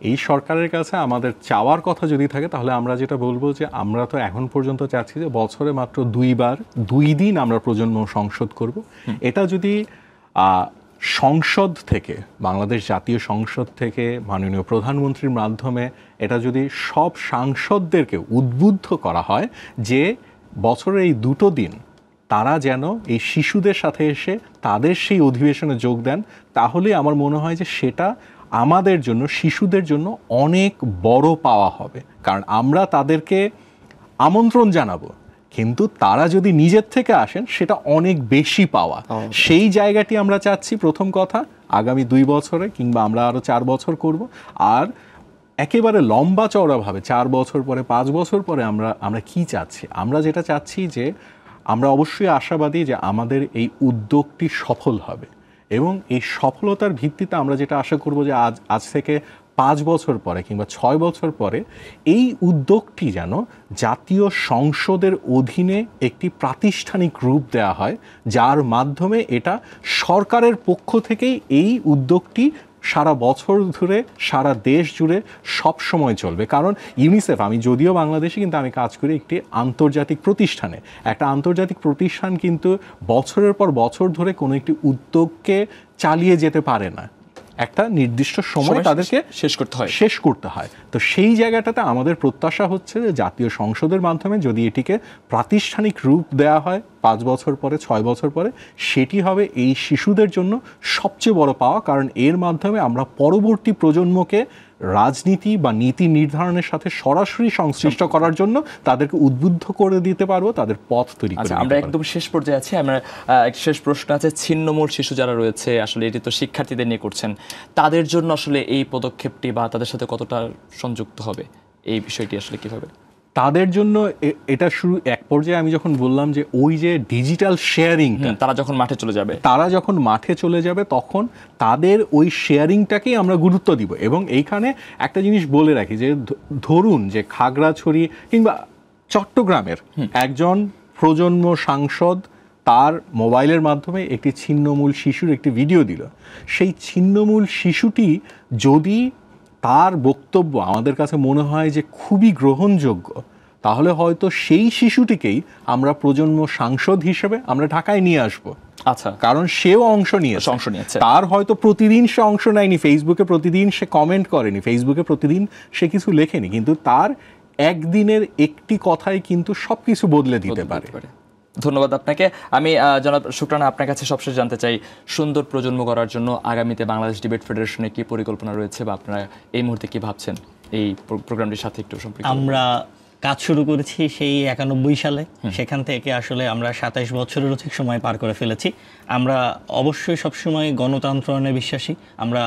এই সরকারের কাছে আমাদের চাওয়ার কথা যদি থাকে তাহলে আমরা যেটা বলব যে আমরা তো এখন পর্যন্ত চাচ্ছি যে বছরে মাত্র দুইবার দুই দিন আমরা প্রজন্ম সংসদ করব। এটা যদি আহ, সংসদ থেকে, বাংলাদেশ জাতীয় সংসদ থেকে মাননীয় প্রধানমন্ত্রীর মাধ্যমে এটা যদি সব সাংসদদেরকে উদ্বুদ্ধ করা হয় যে বছরের এই দুটো দিন তারা যেন এই শিশুদের সাথে এসে তাদের সেই অধিবেশনে যোগ দেন, তাহলে আমার মনে হয় যে সেটা আমাদের জন্য, শিশুদের জন্য অনেক বড় পাওয়া হবে। কারণ আমরা তাদেরকে আমন্ত্রণ জানাব কিন্তু তারা যদি নিজের থেকে আসেন সেটা অনেক বেশি পাওয়া। সেই জায়গাটি আমরা চাচ্ছি প্রথম কথা আগামী দুই বছরে কিংবা আমরা আরও চার বছর করব। আর একেবারে লম্বা চওড়াভাবে চার বছর পরে পাঁচ বছর পরে আমরা আমরা কি চাচ্ছি? আমরা যেটা চাচ্ছি যে আমরা অবশ্যই আশাবাদী যে আমাদের এই উদ্যোগটি সফল হবে। এবং এই সফলতার ভিত্তিতে আমরা যেটা আশা করব যে আজ আজ থেকে পাঁচ বছর পরে কিংবা ছয় বছর পরে এই উদ্যোগটি যেন জাতীয় সংসদের অধীনে একটি প্রাতিষ্ঠানিক রূপ দেওয়া হয়, যার মাধ্যমে এটা সরকারের পক্ষ থেকেই এই উদ্যোগটি সারা বছর ধরে, সারা দেশ জুড়ে সব সময় চলবে। কারণ ইউনিসেফ, আমি যদিও বাংলাদেশে, কিন্তু আমি কাজ করি একটি আন্তর্জাতিক প্রতিষ্ঠানে। একটা আন্তর্জাতিক প্রতিষ্ঠান কিন্তু বছরের পর বছর ধরে কোনো একটি উদ্যোগকে চালিয়ে যেতে পারে না। একটা নির্দিষ্ট সময় তাদেরকে শেষ করতে হয়। শেষ করতে হয়। তো সেই জায়গাটাতে আমাদের প্রত্যাশা হচ্ছে যে জাতীয় সংসদের মাধ্যমে যদি এটিকে প্রাতিষ্ঠানিক রূপ দেয়া হয় পাঁচ বছর পরে ছয় বছর পরে সেটি হবে এই শিশুদের জন্য সবচেয়ে বড় পাওয়া। কারণ এর মাধ্যমে আমরা পরবর্তী প্রজন্মকে রাজনীতি বা নীতি নির্ধারণের সাথে সরাসরি সংশ্লিষ্ট করার জন্য তাদেরকে উদ্বুদ্ধ করে দিতে পারব তাদের পথ তৈরি করে আচ্ছা আমরা একদম শেষ পর্যায়ে আছি। আমরা একটা শেষ প্রশ্ন আছে ছিন্নমূল শিশু যারা রয়েছে আসলে এটি তো শিক্ষার্থীদের নিয়ে করছেন তাদের জন্য আসলে এই পদক্ষেপটি বা তাদের সাথে কতটা সংযুক্ত হবে? এই বিষয়টি আসলে কীভাবে? তাদের জন্য এ- এটা শুরু এক পর্যায়ে আমি যখন বললাম যে ওই যে ডিজিটাল শেয়ারিং তারা যখন মাঠে চলে যাবে। তারা যখন মাঠে চলে যাবে তখন তাদের ওই শেয়ারিংটাকেই আমরা গুরুত্ব দিব। এবং এইখানে একটা জিনিস বলে রাখি যে ধরুন যে খাগড়াছড়ি কিংবা চট্টগ্রামের একজন প্রজন্ম সাংসদ তার মোবাইলের মাধ্যমে একটি ছিন্নমূল শিশুর একটি ভিডিও দিল। সেই ছিন্নমূল শিশুটি যদি তার বক্তব্য আমাদের কাছে মনে হয় যে খুবই গ্রহণযোগ্য। তাহলে হয়তো সেই শিশুটিকেই আমরা প্রজন্ম সাংসদ হিসেবে আমরা ঢাকায় নিয়ে আসব। আচ্ছা। কারণ সেও অংশ নিয়েছে। অংশ নিয়েছে। তার হয়তো প্রতিদিন সে অংশ নেয়নি ফেসবুকে প্রতিদিন সে কমেন্ট করেনি ফেসবুকে প্রতিদিন সে কিছু লেখেনি কিন্তু তার একদিনের একটি কথাই কিন্তু সবকিছু বদলে দিতে পারে। ধন্যবাদ আপনাকে। আমি জনাব শুক্রানা আপনার কাছে সবশেষ জানতে চাই সুন্দর প্রজন্ম করার জন্য আগামীতে বাংলাদেশ ডিবেট ফেডারেশনে কি পরিকল্পনা রয়েছে বা আপনারা এই মুহূর্তে কি ভাবছেন? এই প্রোগ্রামটির সাথে একটু সম্পর্ক আমরা কাজ শুরু করেছি সেই একানব্বই সালে। সেখান থেকে আসলে আমরা সাতাইশ বছরের অধিক সময় পার করে ফেলেছি। আমরা অবশ্যই সবসময় গণতন্ত্রণে বিশ্বাসী। আমরা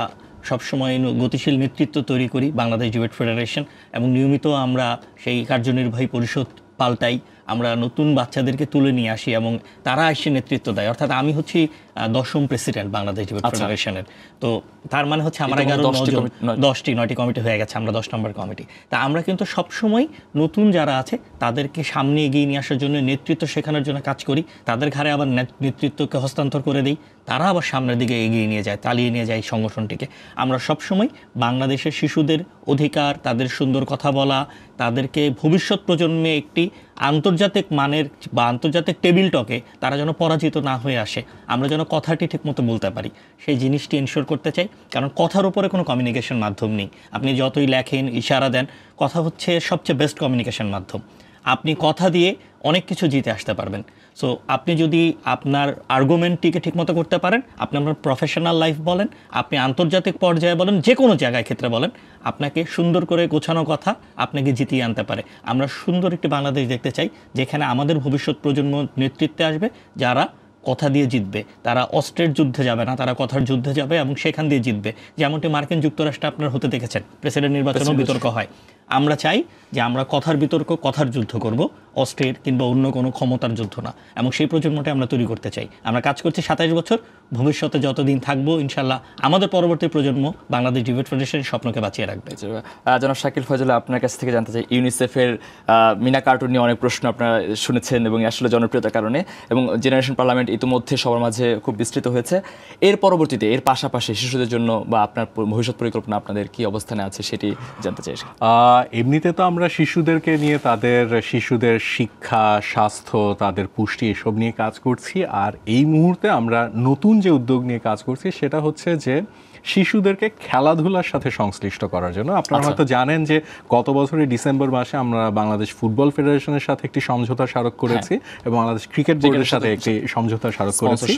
সবসময় গতিশীল নেতৃত্ব তৈরি করি বাংলাদেশ ডিবেট ফেডারেশন এবং নিয়মিত আমরা সেই কার্যনির্বাহী পরিষদ পাল্টাই। আমরা নতুন বাচ্চাদেরকে তুলে নিয়ে আসি এবং তারা এসে নেতৃত্ব দেয়। অর্থাৎ আমি হচ্ছি দশম প্রেসিডেন্ট বাংলাদেশ ডিবেট আচ্ছা। ফেডারেশনের। তো তার মানে হচ্ছে আমার এগারো দশটি নজন দশটি নয়টি কমিটি হয়ে গেছে আমরা দশ নম্বর কমিটি। তা আমরা কিন্তু সবসময় নতুন যারা আছে তাদেরকে সামনে এগিয়ে নিয়ে আসার জন্য নেতৃত্ব শেখানোর জন্য কাজ করি। তাদের ঘাড়ে আবার নেত- নেতৃত্বকে হস্তান্তর করে দিই। তারা আবার সামনের দিকে এগিয়ে নিয়ে যায় তালিয়ে নিয়ে যায় সংগঠনটিকে। আমরা সবসময় বাংলাদেশের শিশুদের অধিকার তাদের সুন্দর কথা বলা তাদেরকে ভবিষ্যৎ প্রজন্মে একটি আন্তর্জাতিক মানের বা আন্তর্জাতিক টেবিল টকে তারা যেন পরাজিত না হয়ে আসে, আমরা যেন কথাটি ঠিকমতো বলতে পারি। সেই জিনিসটি এনশোর করতে চাই, কারণ কথার উপরে কোনো কমিউনিকেশন মাধ্যম নেই। আপনি যতই লেখেন, ইশারা দেন, কথা হচ্ছে সবচেয়ে বেস্ট কমিউনিকেশন মাধ্যম। আপনি কথা দিয়ে অনেক কিছু জিতে আসতে পারবেন। সো আপনি যদি আপনার আর্গুমেন্টটিকে ঠিকমতো করতে পারেন আপনি আপনার প্রফেশনাল লাইফ বলেন আপনি আন্তর্জাতিক পর্যায়ে বলেন যে কোনো জায়গায় ক্ষেত্রে বলেন আপনাকে সুন্দর করে গোছানো কথা আপনাকে জিতিয়ে আনতে পারে। আমরা সুন্দর একটি বাংলাদেশ দেখতে চাই যেখানে আমাদের ভবিষ্যৎ প্রজন্ম নেতৃত্বে আসবে যারা কথা দিয়ে জিতবে। তারা অস্ত্রের যুদ্ধে যাবে না তারা কথার যুদ্ধে যাবে এবং সেখান দিয়ে জিতবে। যেমনটি মার্কিন যুক্তরাষ্ট্রে আপনার হতে দেখেছেন প্রেসিডেন্ট নির্বাচনেও বিতর্ক হয়। আমরা চাই যে আমরা কথার বিতর্ক কথার যুদ্ধ করব অস্ত্রের কিংবা অন্য কোনো ক্ষমতার যুদ্ধ না। এবং সেই প্রজন্মটা আমরা তৈরি করতে চাই। আমরা কাজ করছি সাতাইশ বছর ভবিষ্যতে যতদিন থাকব ইনশাল্লাহ আমাদের পরবর্তী প্রজন্ম বাংলাদেশ ডিবেট ফেডারেশনের স্বপ্নকে বাঁচিয়ে রাখবে। জনাব শাকিল ফজল আপনার কাছ থেকে জানতে চাই ইউনিসেফের মিনা কার্টুন নিয়ে অনেক প্রশ্ন আপনারা শুনেছেন এবং আসলে জনপ্রিয়তার কারণে। এবং জেনারেশন পার্লামেন্ট ইতিমধ্যে সবার মাঝে খুব বিস্তৃত হয়েছে। এর পরবর্তীতে এর পাশাপাশি শিশুদের জন্য বা আপনার ভবিষ্যৎ পরিকল্পনা আপনাদের কি অবস্থানে আছে সেটি জানতে চাই। এমনিতে তো আমরা শিশুদেরকে নিয়ে তাদের শিশুদের শিক্ষা স্বাস্থ্য তাদের পুষ্টি এসব নিয়ে কাজ করছি। আর এই মুহূর্তে আমরা নতুন যে উদ্যোগ নিয়ে কাজ করছি সেটা হচ্ছে যে শিশুদেরকে খেলাধুলার সাথে সংশ্লিষ্ট করার জন্য। আপনারা হয়তো জানেন যে গত বছরের ডিসেম্বর মাসে আমরা বাংলাদেশ ফুটবল ফেডারেশনের সাথে একটি সমঝোতা স্মারক করেছি এবং বাংলাদেশ ক্রিকেট বোর্ডের সাথে একটি সমঝোতা স্মারক করেছি।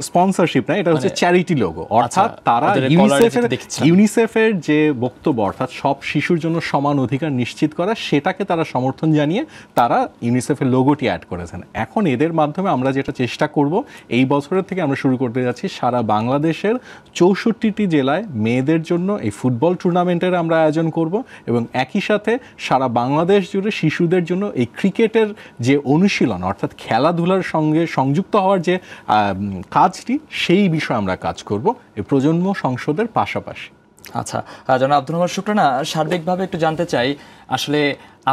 স্পন্সরশিপ না এটা হচ্ছে চ্যারিটি লোগো অর্থাৎ তারা ইউনিসেফের ইউনিসেফের যে বক্তব্য অর্থাৎ সব শিশুর জন্য সমান অধিকার নিশ্চিত করা সেটাকে তারা সমর্থন জানিয়ে তারা ইউনিসেফের লোগোটি অ্যাড করেছেন। এখন এদের মাধ্যমে আমরা যেটা চেষ্টা করব এই বছরের থেকে আমরা শুরু করতে যাচ্ছি সারা বাংলাদেশের চৌষট্টিটি জেলায় মেয়েদের জন্য এই ফুটবল টুর্নামেন্টের আমরা আয়োজন করব এবং একই সাথে সারা বাংলাদেশ জুড়ে শিশুদের জন্য এই ক্রিকেটের যে অনুশীলন অর্থাৎ খেলাধুলার সঙ্গে সংযুক্ত হওয়ার যে উম, কাজটি, সেই বিষয়ে আমরা কাজ করব এই প্রজন্ম সংসদের পাশাপাশি। আচ্ছা জনাব আব্দুল রহমান শুক্রানা সার্বিকভাবে একটু জানতে চাই, আসলে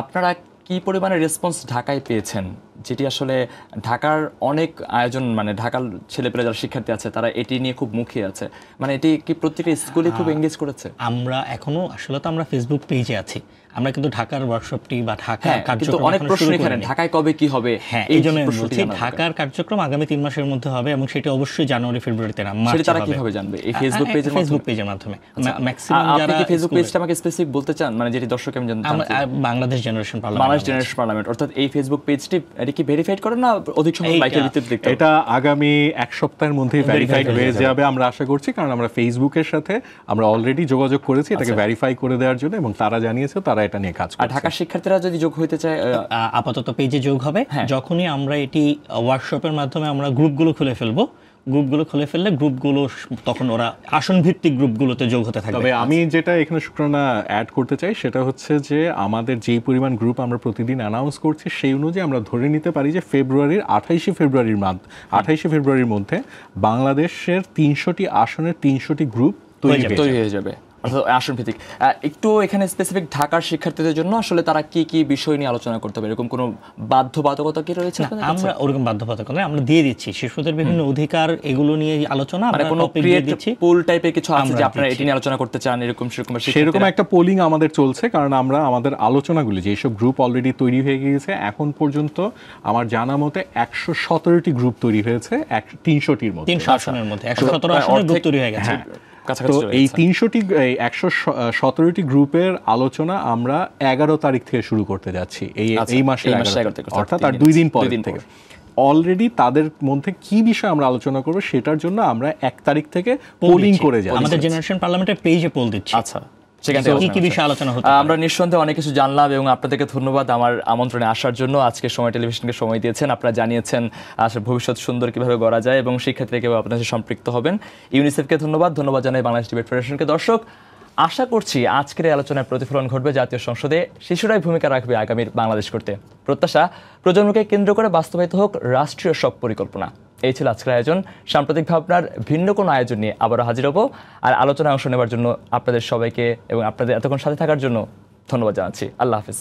আপনারা কি পরিমাণে রেসপন্স ঢাকায় পেয়েছেন? যেটি আসলে ঢাকার অনেক আয়োজন মানে ঢাকার ছেলেপেলে যারা শিক্ষার্থী আছে তারা এটি নিয়ে খুব মুখিয়ে আছে। মানে এটি কি প্রত্যেকটা স্কুলে খুব এঙ্গেজ করেছে? আমরা এখনও আসলে তো আমরা ফেসবুক পেজে আছি। আমরা কিন্তু ঢাকার ওয়ার্কশপটি বা ঢাকার হ্যাঁ কার্যক্রম অনেক প্রশ্ন এখানে ঢাকায় কবে কি হবে? হ্যাঁ এই জন্য বলছি ঢাকার কার্যক্রম আগামী তিন মাসের মধ্যে হবে এবং সেটা অবশ্যই জানুয়ারি ফেব্রুয়ারিতে না সেটা মার্চে তারা। কীভাবে জানবে? এই ফেসবুক পেজের ফেসবুক মাধ্যমে? পেজের মাধ্যমে। আচ্ছা, ম্যাক্সিমাম আ- আপনি যারা কি ফেসবুক পেজটা আমাকে স্পেসিফিক বলতে চান? মানে যেটি দর্শক আমি জানতে Bangladesh generation parliament Bangladesh generation parliament অর্থাৎ এই ফেসবুক পেজটি কি ভেরিফাইড করেন না অধিক সময় বাইকের ভিতরে দেখতে এটা আগামী এক সপ্তাহের মধ্যেই ভেরিফাইড হয়ে হয়ে যাবে। আমরা আশা করছি কারণ আমরা ফেসবুকের সাথে আমরা অলরেডি যোগাযোগ করেছি এটাকে ভেরিফাই করে দেওয়ার জন্য এবং তারা জানিয়েছে তারা এটা নিয়ে কাজ আর ঢাকার শিক্ষার্থীরা যদি যোগ হইতে চায় আহ, আপাতত পেজে যোগ হবে। যখনই আমরা এটি ওয়ার্কশপের মাধ্যমে আমরা গ্রুপগুলো খুলে ফেলব গ্রুপগুলো খুলে ফেললে গ্রুপগুলো তখন ওরা আসন ভিত্তিক গ্রুপগুলোতে যোগ হতে থাকবে তবে আমি যেটা এখানে শুক্রানা অ্যাড করতে চাই সেটা হচ্ছে যে আমাদের যেই পরিমাণ গ্রুপ আমরা প্রতিদিন অ্যানাউন্স করছি সেই অনুযায়ী আমরা ধরে নিতে পারি যে ফেব্রুয়ারির আঠাইশে ফেব্রুয়ারির মাদ আঠাইশে ফেব্রুয়ারির মধ্যে বাংলাদেশের তিনশোটি আসনের তিনশোটি গ্রুপ তৈরি। হয়ে যাবে। যাবে আসন ভিত্তিক। একটু এখানে স্পেসিফিক ঢাকার শিক্ষার্থীদের জন্য আসলে তারা কি কি বিষয় নিয়ে আলোচনা করতে হবে এরকম কোনো বাধ্যবাধকতা কি রয়েছে আমরা ওরকম বাধ্যবাধকতা নয় আমরা দিয়ে দিচ্ছি। শিশুদের বিভিন্ন অধিকার এগুলো নিয়ে আলোচনা মানে আমরা কোনো দিচ্ছি। পুল টাইপের কিছু আছে যে আপনারা এটি নিয়ে আলোচনা করতে চান এরকম সেরকম সেরকম একটা পোলিং আমাদের চলছে কারণ আমরা আমাদের আলোচনাগুলি যেসব গ্রুপ অলরেডি তৈরি হয়ে গিয়েছে এখন পর্যন্ত আমার জানা মতে একশো সতেরোটি গ্রুপ তৈরি হয়েছে তিনশোটির মধ্যে। তিনশো আসনের মধ্যে একশো সতেরো আসনের গ্রুপ তৈরি হয়ে গেছে। হ্যাঁ, তো এই। তিনশোটি একশো সতেরোটি গ্রুপের আলোচনা আমরা এগারো তারিখ থেকে শুরু করতে যাচ্ছি। এই আচ্ছা, এই মাসের এই মাসের এগারো 11 তারিখ। থেকে, অর্থাৎ আর দুই দিন পর। দিন থেকে। অলরেডি তাদের মধ্যে কি বিষয়ে আমরা আলোচনা করব সেটার জন্য আমরা এক তারিখ থেকে পোলিং করে যাই আমাদের জেনারেশন পার্লামেন্টের পেজে পোল দিচ্ছি। আচ্ছা। সেখান থেকে কি কি বিষয়ে আলোচনা হতে আমরা নিঃসন্দেহে অনেক কিছু জানলাম এবং আপনাদেরকে ধন্যবাদ আমার আমন্ত্রণে আসার জন্য। আজকে সময় টেলিভিশনকে সময় দিয়েছেন আপনারা জানিয়েছেন আসলে ভবিষ্যৎ সুন্দর কীভাবে গড়া যায় এবং শিক্ষার্থীরা কেউ আপনার সাথে সম্পৃক্ত হবেন। ইউনিসেফকে ধন্যবাদ ধন্যবাদ জানাই বাংলাদেশ ডিবেট ফেডারেশনকে। দর্শক আশা করছি আজকের এই আলোচনায় প্রতিফলন ঘটবে জাতীয় সংসদে। শিশুরাই ভূমিকা রাখবে আগামীর বাংলাদেশ করতে। প্রত্যাশা, প্রজন্মকে কেন্দ্র করে বাস্তবায়িত হোক রাষ্ট্রীয় সব পরিকল্পনা। এই ছিল আজকের আয়োজন। সাম্প্রতিক ভাবনার ভিন্ন কোনো আয়োজন নিয়ে আবারও হাজির হব। আর আলোচনায় অংশ নেওয়ার জন্য আপনাদের সবাইকে এবং আপনাদের এতক্ষণ সাথে থাকার জন্য ধন্যবাদ জানাচ্ছি। আল্লাহ হাফিজ।